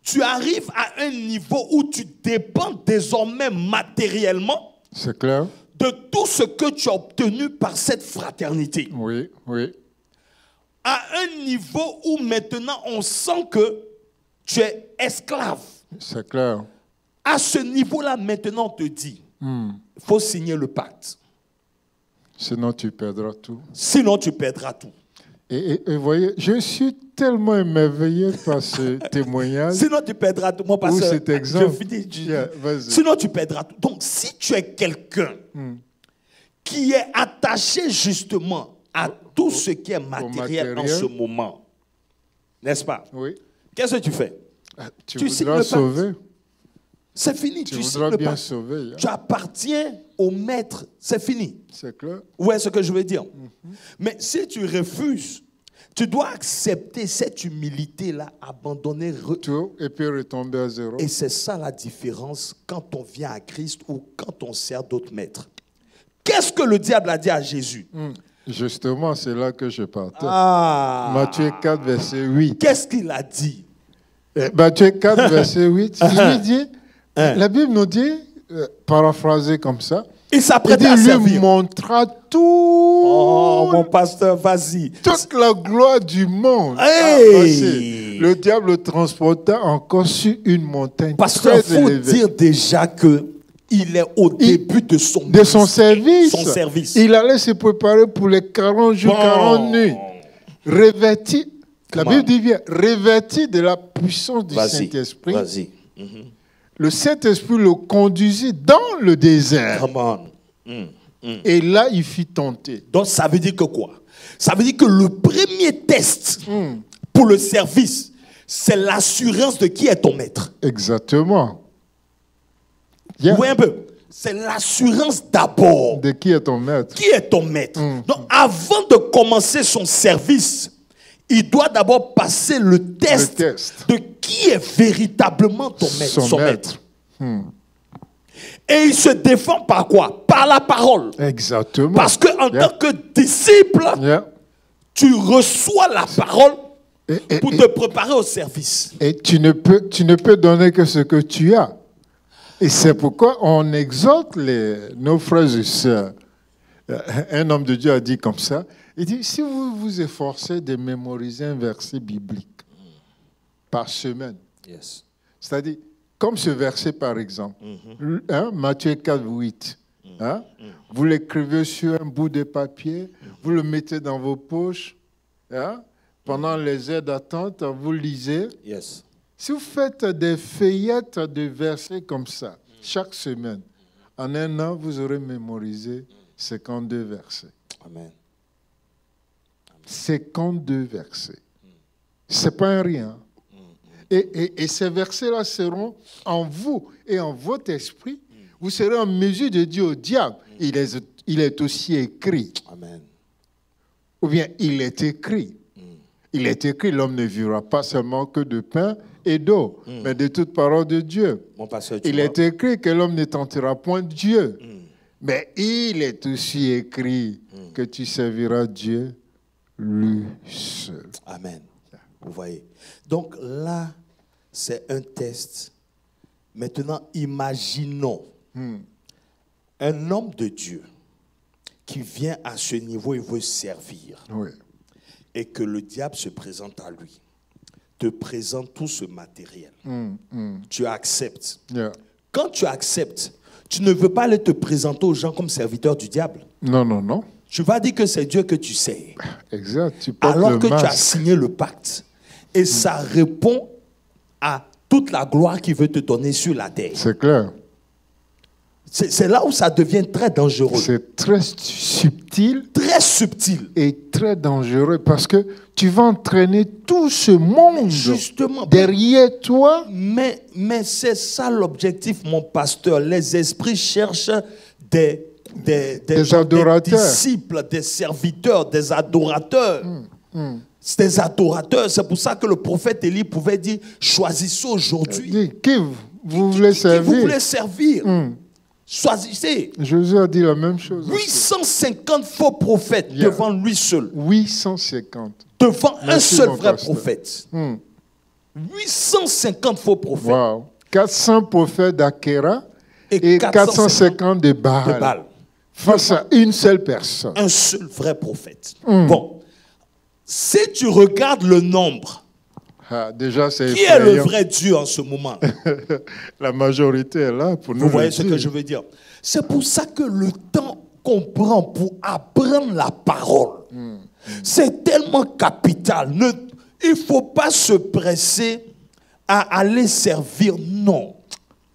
Tu arrives à un niveau où tu dépends désormais matériellement clair? de tout ce que tu as obtenu par cette fraternité. Oui, oui. À un niveau où maintenant on sent que tu es esclave. C'est clair. À ce niveau-là, maintenant, on te dit, il faut signer le pacte. Sinon, tu perdras tout. Sinon, tu perdras tout. Et, et- et voyez, je suis tellement émerveillé par ce [laughs] témoignage. Sinon, tu perdras tout. Moi, parce cet exemple. je finis, je- Yeah, vas-y. Sinon, tu perdras tout. Donc, si tu es quelqu'un qui est attaché justement à tout ce qui est matériel, en ce moment, n'est-ce pas? Oui. Qu'est-ce que tu fais? Tu, Tu signes voudras le pacte. sauver. C'est fini. Tu Tu, bien sauver. yeah. Tu appartiens au maître. C'est fini. C'est clair? Voyez ce que je veux dire? Mhm. Mais si tu refuses, tu dois accepter cette humilité-là, abandonner. Tout, et puis retomber à zéro. Et c'est ça la différence quand on vient à Christ ou quand on sert d'autres maîtres. Qu'est-ce que le diable a dit à Jésus? Hmm. Justement, c'est là que je partais. Ah Matthieu 4, verset 8. Qu'est-ce qu'il a dit? Eh, Matthieu 4, verset 8. Il [laughs] lui dit, Hein. la Bible nous dit, euh, paraphrasé comme ça, Il s'apprête à lui servir. montra tout, Oh, mon pasteur, vas-y. toute la gloire du monde. Hey! Ah, le diable le transporta encore sur une montagne Pasteur, il faut élevée. dire déjà que il est au début de son de son service. Son service. Il allait se préparer pour les 40 jours, Bon. 40 nuits. Revêti, la Bible dit bien, revêti de la puissance du Vas-y, Saint-Esprit. vas-y. Le Saint-Esprit le conduisit dans le désert. Come on. Mm. Et là, il fit tenter. Donc, ça veut dire que quoi? Ça veut dire que le premier test Hmm. pour le service, c'est l'assurance de qui est ton maître. Exactement. Yeah. Vous voyez un peu? C'est l'assurance d'abord. De qui est ton maître Qui est ton maître? Donc, avant de commencer son service, il doit d'abord passer le test, Le test. de qui est véritablement ton maître, Son son, maître. maître. Et il se défend par quoi? Par la parole. Exactement. Parce que en Yeah. tant que disciple, Yeah. tu reçois la parole Et, et- pour et- te préparer au service. et tu, ne peux, tu ne peux donner que ce que tu as. Et c'est pourquoi on exhorte les, nos frères et sœurs. Euh, Un homme de Dieu a dit comme ça, il dit, si vous vous efforcez de mémoriser un verset biblique par semaine, Yes. c'est-à-dire, comme ce verset par exemple, hein, Matthieu 4, 8, hein, vous l'écrivez sur un bout de papier, vous le mettez dans vos poches, hein, pendant les heures d'attente, vous lisez. Yes. Si vous faites des feuillettes de versets comme ça, chaque semaine, en un an, vous aurez mémorisé 52 versets. Amen. 52 versets. C'est pas un rien. Et, et- et ces versets-là seront en vous et en votre esprit. Vous serez en mesure de dire au diable, il est, il est aussi écrit. Amen. Ou bien, il est écrit. Il est écrit, l'homme ne vivra pas seulement que de pain et d'eau, mais de toute parole de Dieu. Pasteur, Il vois, est écrit que l'homme ne tentera point Dieu. Mais il est aussi écrit que tu serviras Dieu lui seul. Amen. Vous voyez. Donc là, c'est un test. Maintenant, imaginons un homme de Dieu qui vient à ce niveau et veut servir. Oui. et que le diable se présente à lui, te présente tout ce matériel. Tu acceptes. Yeah. Quand tu acceptes, tu ne veux pas aller te présenter aux gens comme serviteur du diable. Non, non, non. Tu vas dire que c'est Dieu que tu sais. Exact. Tu Alors que tu as signé le pacte. Et ça répond à toute la gloire qu'il veut te donner sur la terre. C'est clair. C'est c'est là où ça devient très dangereux, C'est très subtil très subtil. et très dangereux parce que tu vas entraîner tout ce monde Justement, derrière toi. mais, mais c'est ça l'objectif, mon pasteur. Les esprits cherchent des, des, des, Des adorateurs. disciples, des serviteurs, des adorateurs. C'est des adorateurs. C'est pour ça que le prophète Élie pouvait dire choisissez aujourd'hui qui vous voulez qui vous servir? voulez servir? Hmm. Choisissez. Jésus a dit la même chose. aussi. 850 faux prophètes Yeah. devant lui seul. 850. Devant un seul vrai pasteur. prophète. Hmm. 850 faux prophètes. Wow. 400 prophètes d'Akera Et et 450 450 de de Baal. Face à une seule personne. un seul vrai prophète. Hmm. Bon, si tu regardes le nombre, Ah, déjà, c'est qui est le vrai Dieu en ce moment? [laughs] La majorité est là pour nous Vous voyez le ce que je veux dire C'est pour ça que le temps qu'on prend pour apprendre la parole, c'est tellement capital. Ne- il ne faut pas se presser à aller servir. Non.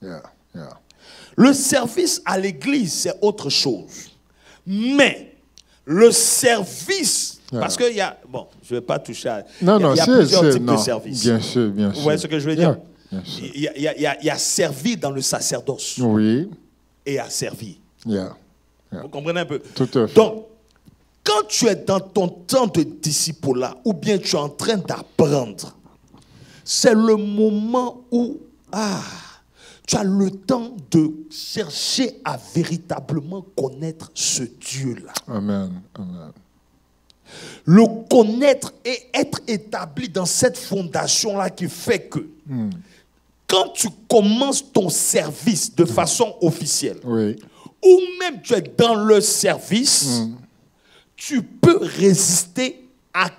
Yeah. Le service à l'église, c'est autre chose. Mais le service, Ah. parce qu'il y a, bon, je ne vais pas toucher à... Non, il y a- non, il y a c'est. plusieurs c'est- types non, de services. Bien sûr, bien sûr. Vous voyez ce que je veux Yeah, dire sûr. il y, a, il y a- il y a- servir dans le sacerdoce Oui, et à servir. yeah. Vous comprenez un peu? Tout à fait. Donc, quand tu es dans ton temps de disciple-là, ou bien tu es en train d'apprendre, c'est le moment où ah, tu as le temps de chercher à véritablement connaître ce Dieu-là. Amen. Amen. Le connaître et être établi dans cette fondation-là qui fait que quand tu commences ton service de façon officielle, Oui. ou même tu es dans le service, tu peux résister à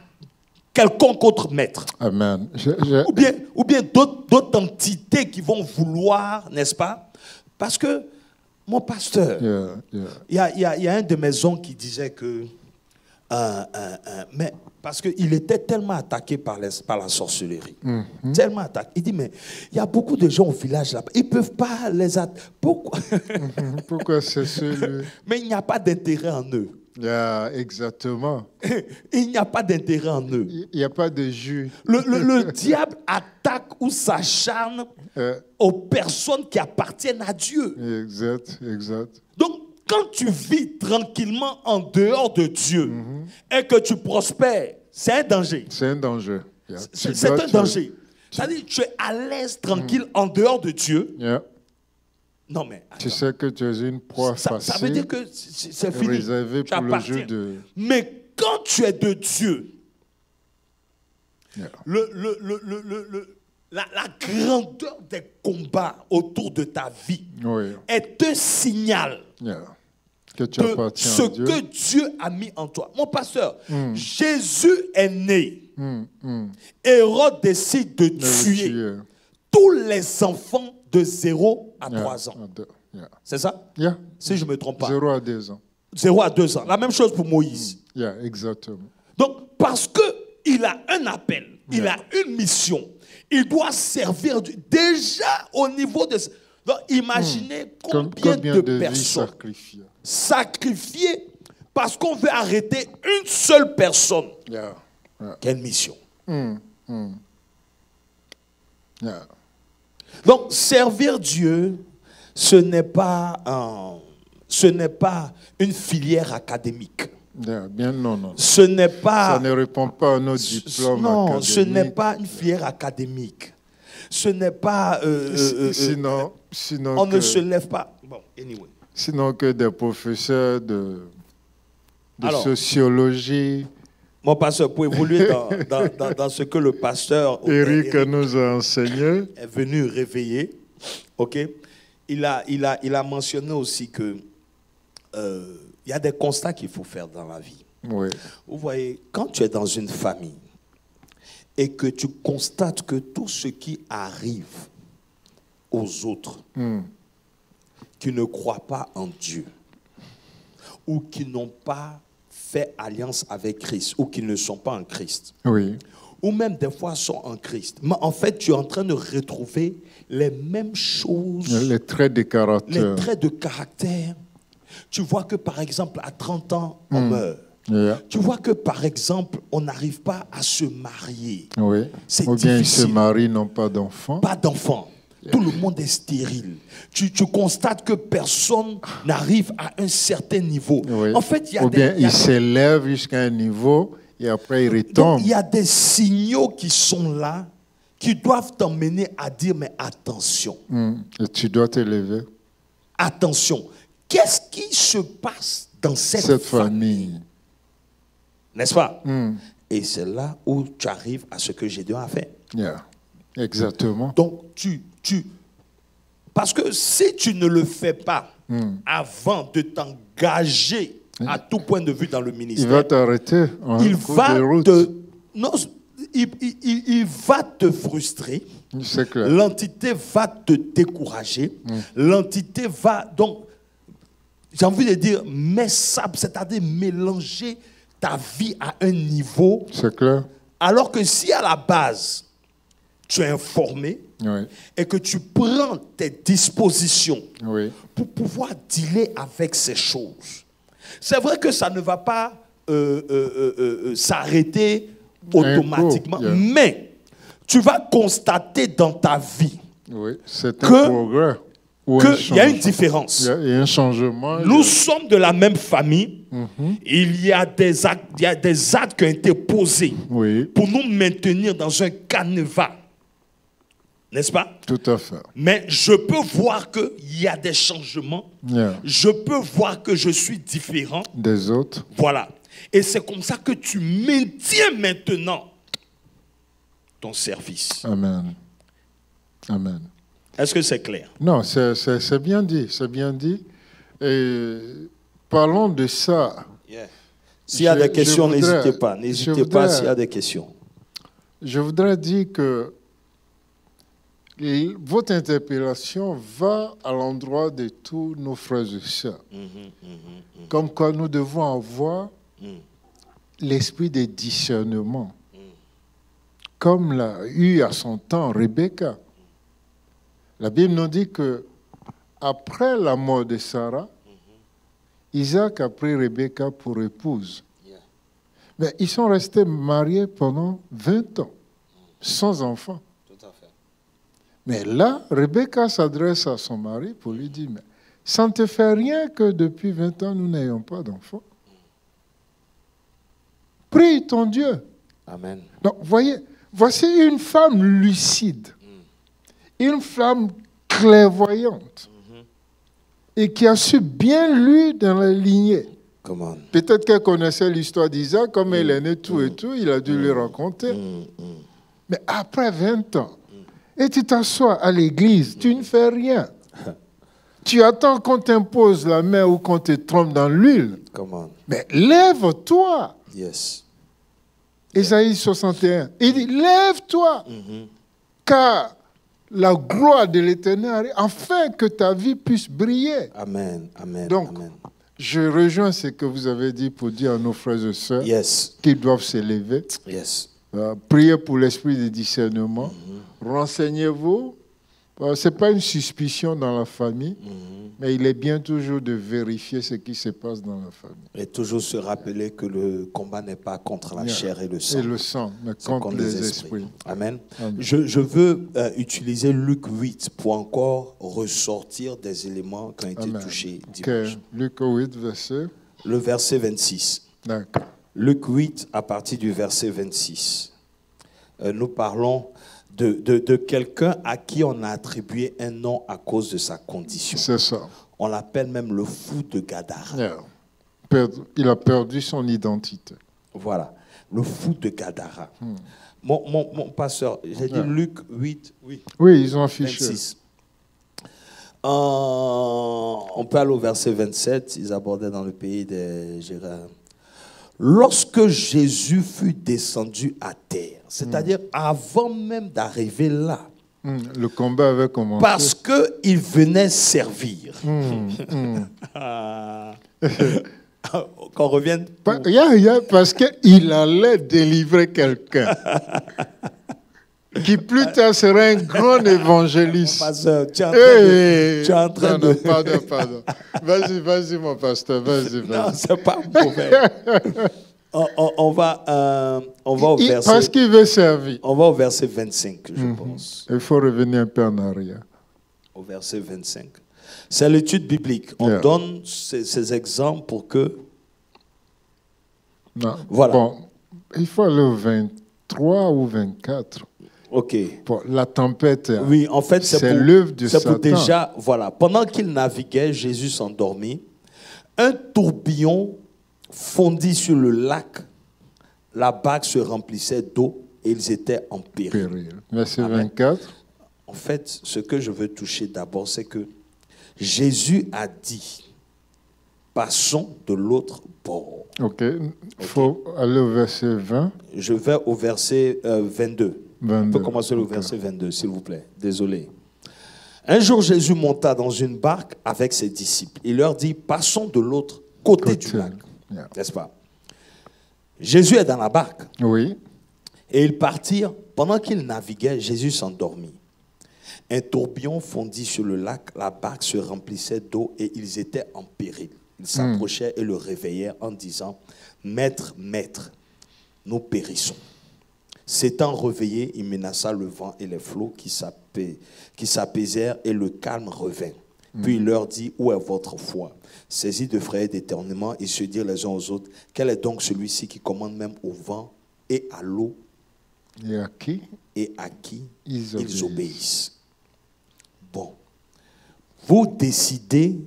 quelconque autre maître. Amen. Je- je- Ou bien, ou bien d'autres entités qui vont vouloir, n'est-ce pas? Parce que, mon pasteur, yeah, yeah. il y a, y a- y a un de mes oncles qui disait que. euh, euh, euh, mais parce qu'il était tellement attaqué par, les- par la sorcellerie. Tellement attaqué. Il dit, mais il y a beaucoup de gens au village là-bas. Ils ne peuvent pas les attaquer. Pourquoi? Pourquoi c'est [laughs] celui? Mais il n'y a pas d'intérêt en eux. Yeah, Exactement. [laughs] Il n'y a pas d'intérêt en eux. Il n'y a pas de jus. Le, le- le [laughs] diable attaque ou s'acharne Euh, aux personnes qui appartiennent à Dieu. exact, exact. Donc, quand tu vis tranquillement en dehors de Dieu et que tu prospères, c'est un danger. C'est un danger. Yeah. C'est Tu un danger. C'est-à-dire que tu es à l'aise, tranquille, en dehors de Dieu. Yeah. Non, mais Tu sais que tu es une proie ça, ça veut facile dire que c'est fini. réservée Tu pour le jeu de... Mais quand tu es de Dieu, Yeah. le, le- le- le- le- le- la, la grandeur des combats autour de ta vie Oui. est un signal Yeah. Que tu de ce à Dieu. que Dieu a mis en toi. Mon pasteur, Jésus est né. Hum. Hérode décide de tuer tuer. tous les enfants de 0 à Yeah. 3 ans. C'est ça? Yeah. Si je ne me trompe pas. Zéro à deux ans. 0 à 2 ans. La même chose pour Moïse. Yeah, exactement. Donc, parce qu'il a un appel, il a une mission, il doit servir déjà au niveau de... Donc, imaginez Com- combien, Combien de, personnes sacrifiées? sacrifiées parce qu'on veut arrêter une seule personne. Yeah. Yeah. Quelle mission? Yeah. Donc, servir Dieu, ce n'est pas, un- ce n'est pas une filière académique. Bien non, non. Ce n'est pas... Ça ne répond pas à nos diplômes non, ce n'est pas une filière académique. Ce n'est pas... euh, euh, euh, sinon, sinon, on que, ne se lève pas. Bon, anyway. sinon que des professeurs de, de Alors. sociologie, Mon pasteur, pour évoluer dans, dans- dans- dans ce que le pasteur Eric Eric nous a enseigné. est venu réveiller, ok, il a, il a, il a mentionné aussi que euh, il y a des constats qu'il faut faire dans la vie. Oui. Vous voyez, quand tu es dans une famille et que tu constates que tout ce qui arrive aux autres Hum. qui ne croient pas en Dieu ou qui n'ont pas fait alliance avec Christ ou qui ne sont pas en Christ, Oui. ou même des fois sont en Christ, mais en fait, tu es en train de retrouver les mêmes choses, Les traits de les caractère. traits de caractère. Tu vois que par exemple, à 30 ans, on meurt. Yeah. Tu vois que par exemple, on n'arrive pas à se marier. Oui. C'est Ou bien ils se difficile. marient, n'ont pas d'enfants. Pas d'enfants. Tout le monde est stérile. Tu, tu constates que personne n'arrive à un certain niveau. Oui. En fait, il y a Ou des, bien il s'élèvent jusqu'à un niveau et après ils donc, retombent. il y a des signaux qui sont là, qui doivent t'emmener à dire, mais attention, Hmm. Et tu dois t'élever. attention. Qu'est-ce qui se passe dans cette, Cette famille, famille. N'est-ce pas? Hmm. Et c'est là où tu arrives à ce que Gédéon a fait. Yeah. Exactement. Donc, tu, tu. Parce que si tu ne le fais pas Hmm. avant de t'engager à tout point de vue dans le Il ministère, va t'arrêter il va te. Non, il, il- il- il va te frustrer. C'est clair. L'entité va te décourager. Hmm. L'entité va. Donc, j'ai envie de dire, mais ça, c'est-à-dire mélanger ta vie à un niveau. C'est clair. Alors que si à la base, tu es informé Oui. et que tu prends tes dispositions Oui. pour pouvoir dealer avec ces choses, c'est vrai que ça ne va pas euh, euh, euh, s'arrêter automatiquement, yeah. mais tu vas constater dans ta vie Oui. Que- qu'il y a une différence. Il y a, un changement. Nous sommes de la même famille. Mhm. Il, y a des actes, il y a des actes qui ont été posés Oui, pour nous maintenir dans un canevas. N'est-ce pas? Tout à fait. Mais je peux voir qu'il y a des changements. Yeah. Je peux voir que je suis différent. Des autres. Voilà. Et c'est comme ça que tu maintiens maintenant ton service. Amen. Amen. Est-ce que c'est clair? Non, c'est bien dit, c'est bien dit. Et parlons de ça. S'il y a des questions, n'hésitez pas. N'hésitez pas s'il y a des questions. Je voudrais dire que votre interpellation va à l'endroit de tous nos frères et sœurs. Comme quoi nous devons avoir l'esprit de discernement. Comme l'a eu à son temps Rebecca. La Bible nous dit que après la mort de Sarah, Isaac a pris Rebecca pour épouse. Mais ils sont restés mariés pendant 20 ans, sans enfant. Mais là, Rebecca s'adresse à son mari pour lui dire, mais ça ne te fait rien que depuis 20 ans, nous n'ayons pas d'enfant. Prie ton Dieu. Amen. Donc, voyez, voici une femme lucide, une femme clairvoyante, et qui a su bien lui dans la lignée. Peut-être qu'elle connaissait l'histoire d'Isaac, comme elle est née tout et tout, il a dû lui raconter. Mais après 20 ans, et tu t'assois à l'église, tu ne fais rien. [laughs] Tu attends qu'on t'impose la main ou qu'on te trompe dans l'huile. Mais lève-toi. Yes. Ésaïe 61. Il dit, lève-toi, car la gloire de l'Éternel arrive, afin que ta vie puisse briller. Amen. Amen. Donc, Amen. Je rejoins ce que vous avez dit pour dire à nos frères et sœurs Yes. qu'ils doivent s'élever. Yes. Euh, priez pour l'esprit de discernement. Renseignez-vous. Euh, Ce n'est pas une suspicion dans la famille, mais il est bien toujours de vérifier ce qui se passe dans la famille. Et toujours se rappeler que le combat n'est pas contre la chair et le sang. Et le sang, mais C'est contre les esprits. Amen. Amen. Je, je veux euh, utiliser Luc 8 pour encore ressortir des éléments qui ont été Amen. touchés dimanche. Luc 8, verset. Le verset 26. D'accord. Luc 8, à partir du verset 26. Euh, nous parlons de, de- de quelqu'un à qui on a attribué un nom à cause de sa condition. C'est ça. On l'appelle même le fou de Gadara. Yeah. Il a perdu son identité. Voilà, le fou de Gadara. Mon, mon, mon pasteur, j'ai dit. Luc 8, oui, Oui, ils ont affiché. 26. Euh, on peut aller au verset 27, ils abordaient dans le pays des Gérard. Lorsque Jésus fut descendu à terre, c'est-à-dire avant même d'arriver là, Hmm, Le combat avait commencé. parce qu'il venait servir. Hmm, hmm. Ah. qu'on revienne. Parce qu'il allait délivrer quelqu'un. [laughs] qui plus tard sera un grand évangéliste. Pasteur, tu es en train de. Hey! tu es en train non, de- non, pardon, pardon. Vas-y, vas-y, mon pasteur, vas-y, Non, vas-y. c'est pas mauvais. [laughs] on, on- on va, euh, on va au Il- verset. Parce qu'il veut servir. On va au verset 25, je Mhm. pense. Il faut revenir un peu en arrière. Au verset 25. C'est l'étude biblique. On Yeah. donne ces, ces exemples pour que. Non. Voilà. Bon, il faut aller au 23 ou 24. OK. La tempête. Oui, en fait, c'est l'œuvre du pour Satan. déjà. Voilà. Pendant qu'il naviguait, Jésus s'endormit. Un tourbillon fondit sur le lac. La barque se remplissait d'eau et ils étaient en péril. Péril. Verset Amen. 24. En fait, ce que je veux toucher d'abord, c'est que Jésus a dit passons de l'autre bord. OK. Il faut aller au verset 20. Je vais au verset euh, 22. On 22. peut commencer le verset 22, s'il vous plaît. Désolé. Un jour, Jésus monta dans une barque avec ses disciples. Il leur dit Passons de l'autre côté, du lac. Yeah. N'est-ce pas? Jésus est dans la barque. Oui. Et ils partirent. Pendant qu'ils naviguaient, Jésus s'endormit. Un tourbillon fondit sur le lac, la barque se remplissait d'eau et ils étaient en péril. Ils s'approchaient et le réveillèrent en disant Maître, maître, nous périssons. S'étant réveillé, il menaça le vent et les flots qui s'apais- qui s'apaisèrent et le calme revint. Puis il leur dit Où est votre foi? Saisis de frayeur et d'éternement, ils se dirent les uns aux autres Quel est donc celui-ci qui commande même au vent et à l'eau? Et à qui? Et à qui Ils ils obéissent. Bon, vous décidez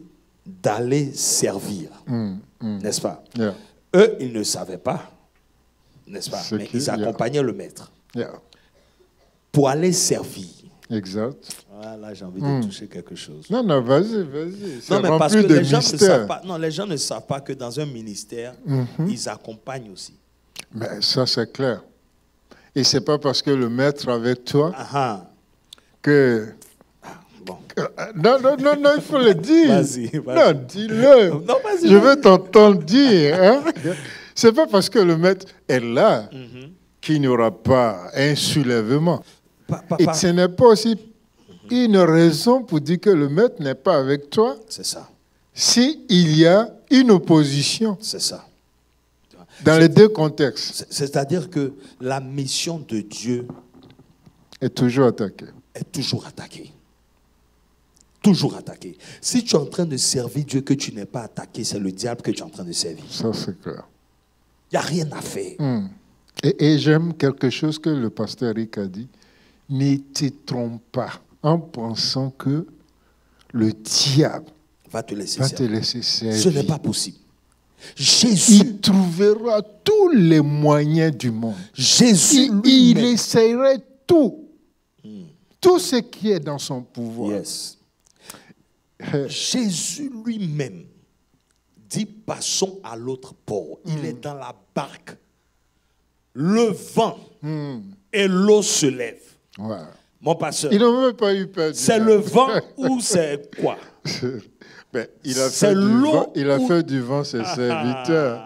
d'aller servir, Hum, hum. n'est-ce pas? Yeah. Eux, ils ne savaient pas, n'est-ce pas Mais ils accompagnaient le maître Yeah. pour aller servir. Exact. Voilà, j'ai envie Hmm. de toucher quelque chose. Non, non, vas-y, vas-y. Non, mais parce que les gens, ne savent pas, non, les gens ne savent pas que dans un ministère, Mhm. ils accompagnent aussi. Mais ça, c'est clair. Et c'est pas parce que le maître avec toi Ah, ah. que. Bon. Euh, Non, non, non, non, il faut le dire. Vas-y. Non, dis-le. Non, vas-y, Je veux t'entendre dire. Hein? [laughs] C'est pas parce que le maître est là Mhm. qu'il n'y aura pas un soulèvement. Pa- pa- Et ce n'est pas aussi une raison pour dire que le maître n'est pas avec toi C'est ça, s'il y a une opposition c'est ça. dans les deux contextes. C'est- C'est-à-dire que la mission de Dieu Est toujours attaqué. est toujours attaquée. Toujours attaquée. Si tu es en train de servir Dieu que tu n'es pas attaqué, c'est le diable que tu es en train de servir. Ça, c'est clair. Il n'y a rien à faire. Hmm. Et, et j'aime quelque chose que le pasteur Eric a dit. Ne te trompe pas en pensant que le diable Va te laisser va te laisser servir. Ce n'est pas possible. Jésus, Il trouvera tous les moyens du monde. Jésus Il, essaierait tout. Tout ce qui est dans son pouvoir. Yes. Euh, Jésus lui-même dit passons à l'autre bord. Il Hmm. est dans la barque. Le vent hmm, et l'eau se lèvent. ouais. Mon pasteur, Il n'a même pas eu peur. c'est le vent [laughs] ou c'est quoi? [laughs] Ben, il a, C'est fait du, l'eau vent, il a ou- fait du vent ses serviteurs.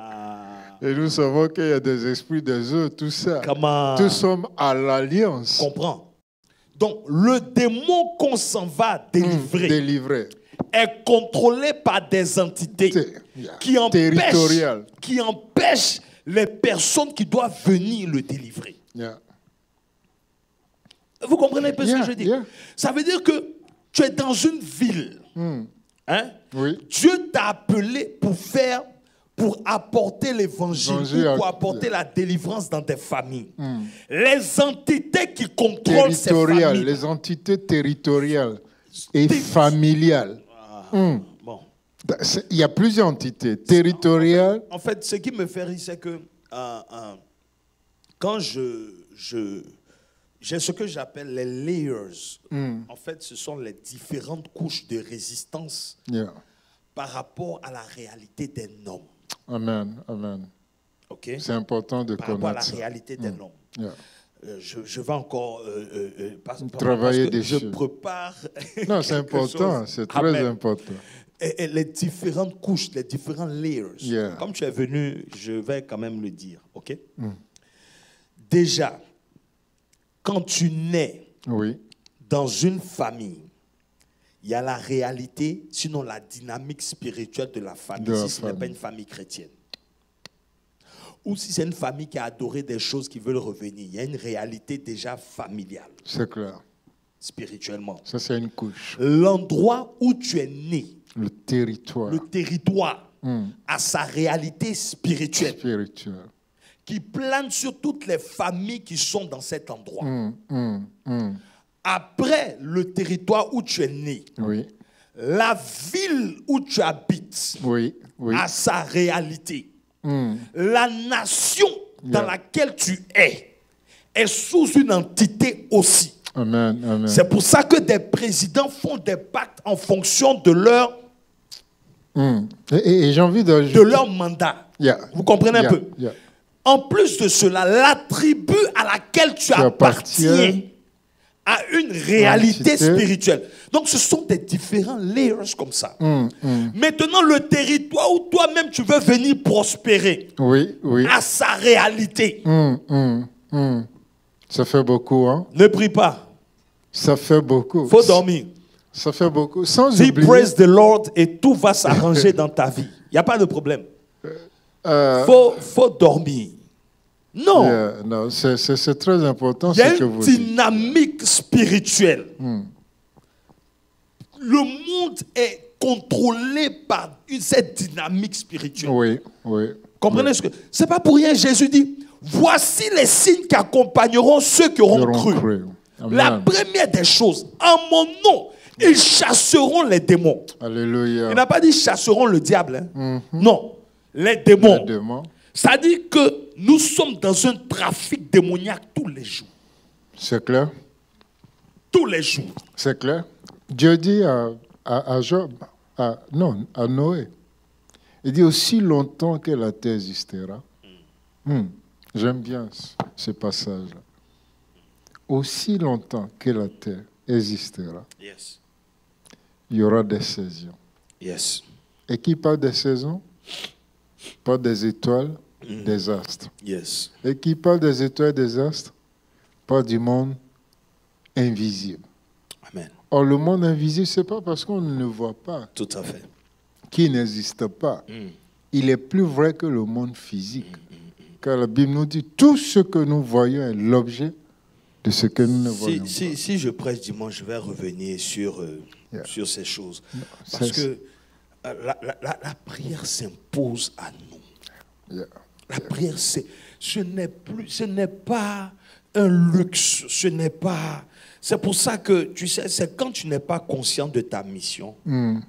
Et nous savons qu'il y a des esprits des eaux, tout ça. Comment Tous sommes à l'alliance. Comprends. Donc, le démon qu'on s'en va délivrer Délivré. Est contrôlé par des entités yeah. qui empêchent, Territorial. qui empêchent les personnes qui doivent venir le délivrer. Yeah. Vous comprenez un peu ce que je dis? Ça veut dire que tu es dans une ville. Hmm. Hein? Oui. Dieu t'a appelé pour faire, pour apporter l'évangile, Évangile, ou pour apporter la délivrance dans des familles. Les entités qui contrôlent ces familles. Les entités territoriales et familiales. Hmm. Bon. C'est- Il y a plusieurs entités. Territoriales. En fait, ce qui me fait rire, c'est que euh, euh, quand je, je j'ai ce que j'appelle les layers. Hmm. En fait, ce sont les différentes couches de résistance Yeah. par rapport à la réalité d'un homme. Amen. Amen. Ok C'est important de Par rapport à la connaître ça. réalité d'un homme. Yeah. Euh, je, je vais encore euh, euh, euh, Travailler parce que je dessus. prépare. [laughs] Non, c'est important. C'est très Amen. important. et- et les différentes couches, les différents layers. Yeah. Comme tu es venu, je vais quand même le dire, ok? Déjà, quand tu nais Oui. dans une famille, il y a la réalité, sinon la dynamique spirituelle de la famille, De la si ce n'est pas une famille chrétienne. Ou si c'est une famille qui a adoré des choses qui veulent revenir, il y a une réalité déjà familiale, C'est clair. spirituellement. Ça, c'est une couche. L'endroit où tu es né, Le territoire le territoire, Hmm. a sa réalité spirituelle spirituel. qui plane sur toutes les familles qui sont dans cet endroit. Hmm, hmm. Après le territoire où tu es né, Oui. la ville où tu habites Oui. Oui. a sa réalité. Hmm. La nation dans laquelle tu es est sous une entité aussi. Amen. Amen. C'est pour ça que des présidents font des pactes en fonction de leur, Hmm. Et, et- et j'ai envie d'ajouter. de leur mandat. Yeah. Vous comprenez un Yeah, peu? En plus de cela, la tribu à laquelle tu, appartiens a une réalité spirituelle. Donc ce sont des différents layers comme ça. Hmm, hmm. Maintenant, le territoire où toi-même tu veux venir prospérer Oui, oui. a sa réalité. Hmm. Ça fait beaucoup, hein? Ne prie pas. Ça fait beaucoup. faut dormir. Ça fait beaucoup. Sans Dis oublier. praise the Lord et tout va [laughs] s'arranger dans ta vie. Il n'y a pas de problème. euh, faut, faut dormir. Non. yeah, non, c'est- très important Il y a ce que une vous dites. dynamique spirituelle. Hmm. Le monde est contrôlé par cette dynamique spirituelle. Oui, oui. Comprenez ce que c'est pas pour rien Jésus dit voici les signes qui accompagneront ceux qui auront cru. La première des choses, en mon nom, ils chasseront les démons. Alléluia. Il n'a pas dit chasseront le diable. hein. Non, les démons. Les démons. Ça dit que nous sommes dans un trafic démoniaque tous les jours. C'est clair? Tous les jours. C'est clair? Dieu dit à, à, à Job, à, non, à Noé, il dit aussi longtemps que la terre existera. Hmm, J'aime bien ce, ce passage-là. Aussi longtemps que la terre existera, Yes. il y aura des saisons. Yes. Et qui parle des saisons? Pas des étoiles, des astres. Yes. Et qui parle des étoiles des astres Pas du monde invisible. Amen. Or, le monde invisible, ce n'est pas parce qu'on ne le voit pas Tout à fait. qu'il n'existe pas. Mm. Il est plus vrai que le monde physique. Car la Bible nous dit tout ce que nous voyons est l'objet de ce que nous ne Si, voyons si, si je prêche dimanche, je vais revenir sur, euh, Yeah. sur ces choses. Parce que la, la- la- la prière s'impose à nous. pas. Yeah. La prière, c'est, ce n'est plus, ce n'est pas un luxe, ce n'est pas. C'est pour ça que tu sais, c'est quand tu n'es pas conscient de ta mission Hmm.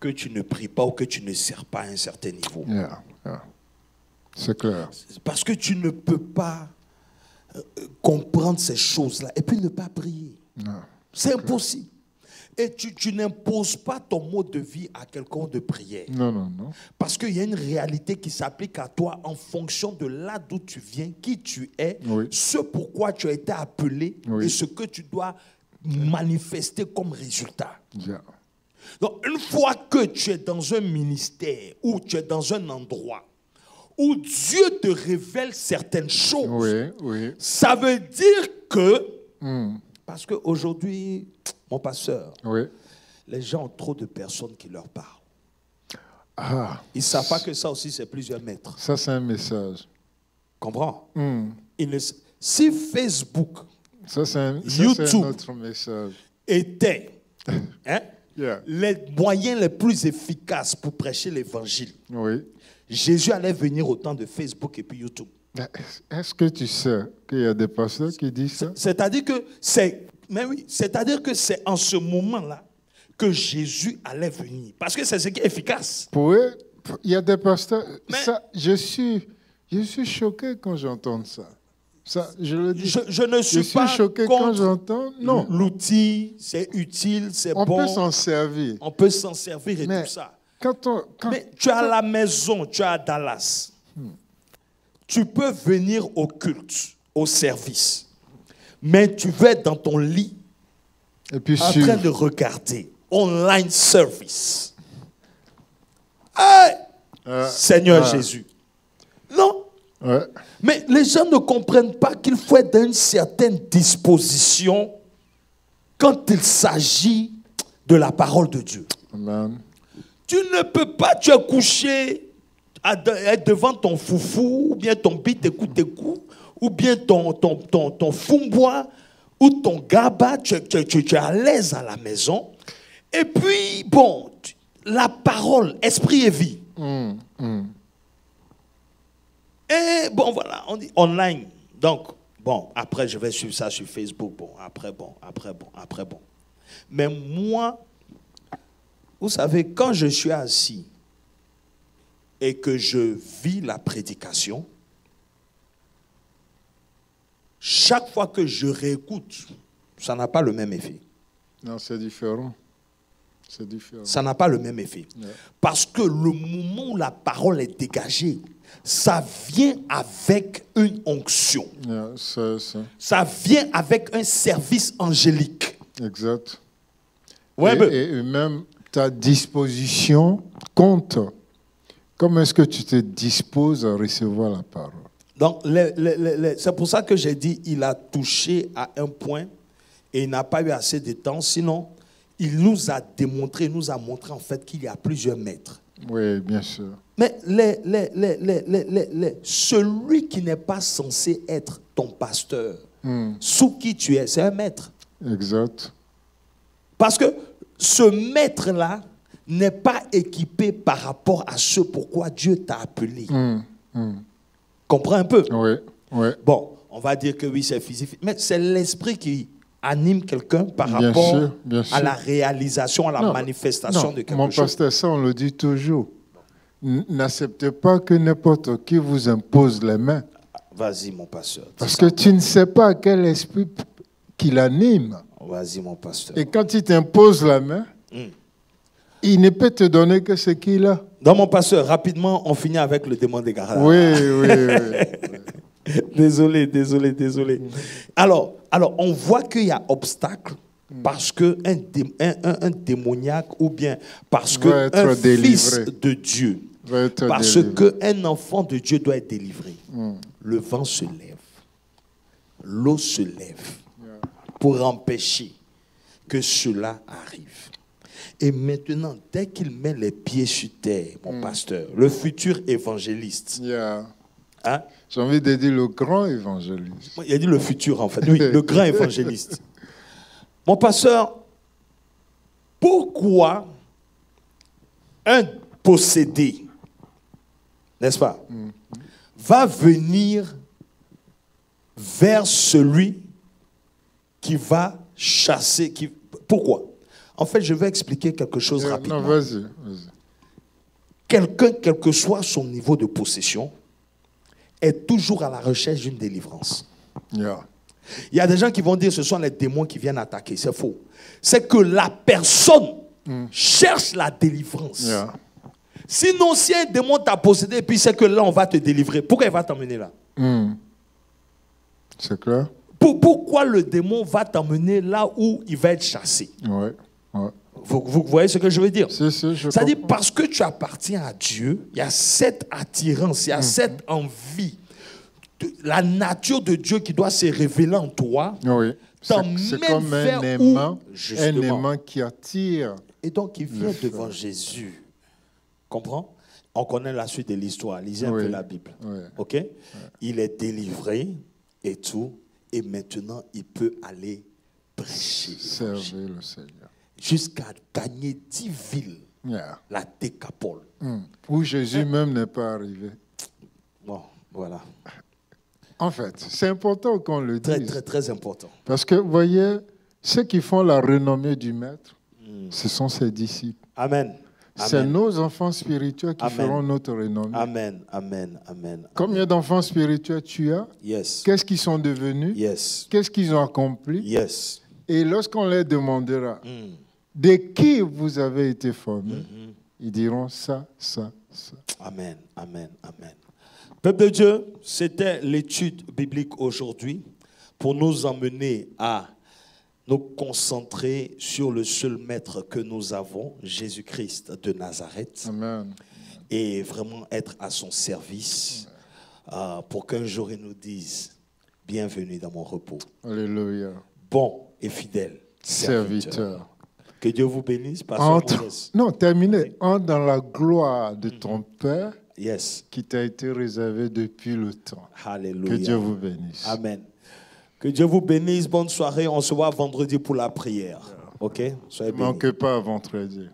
que tu ne pries pas ou que tu ne sers pas à un certain niveau. Yeah. Yeah. C'est clair. Parce que tu ne peux pas euh, comprendre ces choses-là et puis ne pas prier. C'est impossible. Et tu, tu n'imposes pas ton mode de vie à quelqu'un de prière. Non, non, non. Parce qu'il y a une réalité qui s'applique à toi en fonction de là d'où tu viens, qui tu es, Oui. ce pourquoi tu as été appelé Oui. et ce que tu dois manifester comme résultat. Yeah. Donc, une fois que tu es dans un ministère ou tu es dans un endroit où Dieu te révèle certaines choses, Oui, ça veut dire que, Hmm. Parce qu'aujourd'hui, mon pasteur, Oui. les gens ont trop de personnes qui leur parlent. Ah, Ils ne savent pas que ça aussi, c'est plusieurs mètres. ça c'est un message. Comprends? Hmm. Ils ne- Si Facebook Ça un, ça, c'est un YouTube. autre message. était [laughs] hein, Yeah. les moyens les plus efficaces pour prêcher l'évangile, Oui. Jésus allait venir au temps de Facebook et puis YouTube. Est-ce que tu sais qu'il y a des pasteurs qui disent ça? C'est-à-dire que c'est, mais oui, c'est-à-dire que c'est en ce moment-là que Jésus allait venir, parce que c'est ce qui est efficace. Pour eux, il y a des pasteurs. Mais- Ça, je suis, je suis choqué quand j'entends ça. Ça, je le dis. Je, je ne Je suis, suis pas choqué quand j'entends. Non, l'outil, c'est utile, c'est on bon, peut s'en servir. on peut s'en servir et Mais tout ça. quand on, quand- Mais tu à la maison, tu à Dallas. Tu peux venir au culte, au service. Mais tu vas être dans ton lit et puis en train de regarder online service. Hey, Ah, Seigneur ah, Jésus. Non? ouais. Mais les gens ne comprennent pas qu'il faut être dans une certaine disposition quand il s'agit de la parole de Dieu. Amen. Tu ne peux pas, tu es couché être devant ton foufou, ou bien ton bit écoute écoute, ou bien ton, ton, ton, ton fumbois, ou ton gaba, tu, tu- tu- tu es à l'aise à la maison. Et puis, bon, la parole, esprit et vie. Hum, hum. Et bon, voilà, on dit online. Donc, bon, après, je vais suivre ça sur Facebook. Bon, après, bon, après, bon, après, bon. Mais moi, vous savez, quand je suis assis et que je vis la prédication, chaque fois que je réécoute, ça n'a pas le même effet. Non, c'est différent. C'est différent. Ça n'a pas le même effet. Parce que le moment où la parole est dégagée, ça vient avec une onction. Yeah, ça. Ça vient avec un service angélique. Exact. Ouais, et, et- et même ta disposition compte. Comment est-ce que tu te disposes à recevoir la parole? Donc, c'est pour ça que j'ai dit il a touché à un point et il n'a pas eu assez de temps. Sinon, il nous a démontré, il nous a montré en fait qu'il y a plusieurs maîtres. Oui, bien sûr. Mais les- les- les- celui qui n'est pas censé être ton pasteur, Hum, sous qui tu es, c'est un maître. Exact. Parce que ce maître-là n'est pas équipé par rapport à ce pourquoi Dieu t'a appelé. Hum, hum. Comprends un peu? Oui, oui. Bon, on va dire que oui, c'est physique, mais c'est l'esprit qui anime quelqu'un par Bien rapport sûr, bien sûr. à la réalisation, à la Non, manifestation non, de quelque mon chose. pasteur, ça, on le dit toujours. N'acceptez pas que n'importe qui vous impose les mains. Vas-y, mon pasteur. Parce que tu ne sais pas quel esprit qui l'anime. Vas-y, mon pasteur. Et quand il t'impose la main, Mm. Il ne peut te donner que ce qu'il a. Dans mon pasteur, rapidement, on finit avec le démon des garages. Oui, oui, oui. [laughs] Désolé, désolé, désolé. Alors, alors, on voit qu'il y a obstacle parce que un, dé- un, un- un démoniaque ou bien parce que un fils de Dieu, parce qu'un enfant de Dieu doit être délivré. Mm. Le vent se lève, l'eau se lève pour empêcher que cela arrive. Et maintenant, dès qu'il met les pieds sur terre, mon pasteur, le futur évangéliste, Yeah. hein, J'ai envie de dire le grand évangéliste. Il a dit le futur, en fait. Oui, le [laughs] grand évangéliste. Mon pasteur, pourquoi un possédé, n'est-ce pas, va venir vers celui qui va chasser qui... Pourquoi? En fait, je vais expliquer quelque chose Yeah, rapidement. Non, vas-y. Quelqu'un, quel que soit son niveau de possession, est toujours à la recherche d'une délivrance. Yeah. Il y a des gens qui vont dire ce sont les démons qui viennent attaquer. C'est faux. C'est que la personne cherche la délivrance. Yeah. Sinon, si un démon t'a possédé, puis c'est que là, on va te délivrer, pourquoi il va t'emmener là? Mm. C'est clair Pour- Pourquoi le démon va t'emmener là où il va être chassé? Ouais. vous, vous voyez ce que je veux dire? Si, si, je C'est-à-dire comprends. parce que tu appartiens à Dieu, il y a cette attirance, il y a cette envie. La nature de Dieu qui doit se révéler en toi. Oui. C'est comme un où, aimant, un aimant qui attire. Et donc, il vient devant Jésus. Comprends? On connaît la suite de l'histoire. Lisez un Oui. peu la Bible. Oui. OK? Il est délivré et tout. Et maintenant, il peut aller prêcher. Servir le Seigneur. Jusqu'à gagner dix villes. Yeah. La décapole. Mm. Où Jésus même n'est pas arrivé. Bon, voilà. En fait, c'est important qu'on le Très, dise. très, très important. Parce que, vous voyez, ceux qui font la renommée du Maître, Mm. ce sont ses disciples. Amen. C'est Amen. nos enfants spirituels qui Amen. feront notre renommée. Amen. Amen. Amen. Combien d'enfants spirituels tu as? Yes. Qu'est-ce qu'ils sont devenus? Yes. Qu'est-ce qu'ils ont accompli? Yes. Et lorsqu'on leur demandera Mm. De qui vous avez été formés, Mhm. ils diront ça, ça, ça. Amen, amen, amen. Peuple de Dieu, c'était l'étude biblique aujourd'hui pour nous emmener à nous concentrer sur le seul maître que nous avons, Jésus-Christ de Nazareth. Amen. et vraiment être à son service euh, pour qu'un jour il nous dise Bienvenue dans mon repos. Alléluia. Bon et fidèle serviteur. Serviteur. Que Dieu vous bénisse. Entre, non, terminé. Entre dans la gloire de ton Père Yes. qui t'a été réservée depuis le temps. Hallelujah. Que Dieu vous bénisse. Amen. Que Dieu vous bénisse. Bonne soirée. On se voit vendredi pour la prière. OK? Soyez Ne manquez pas vendredi.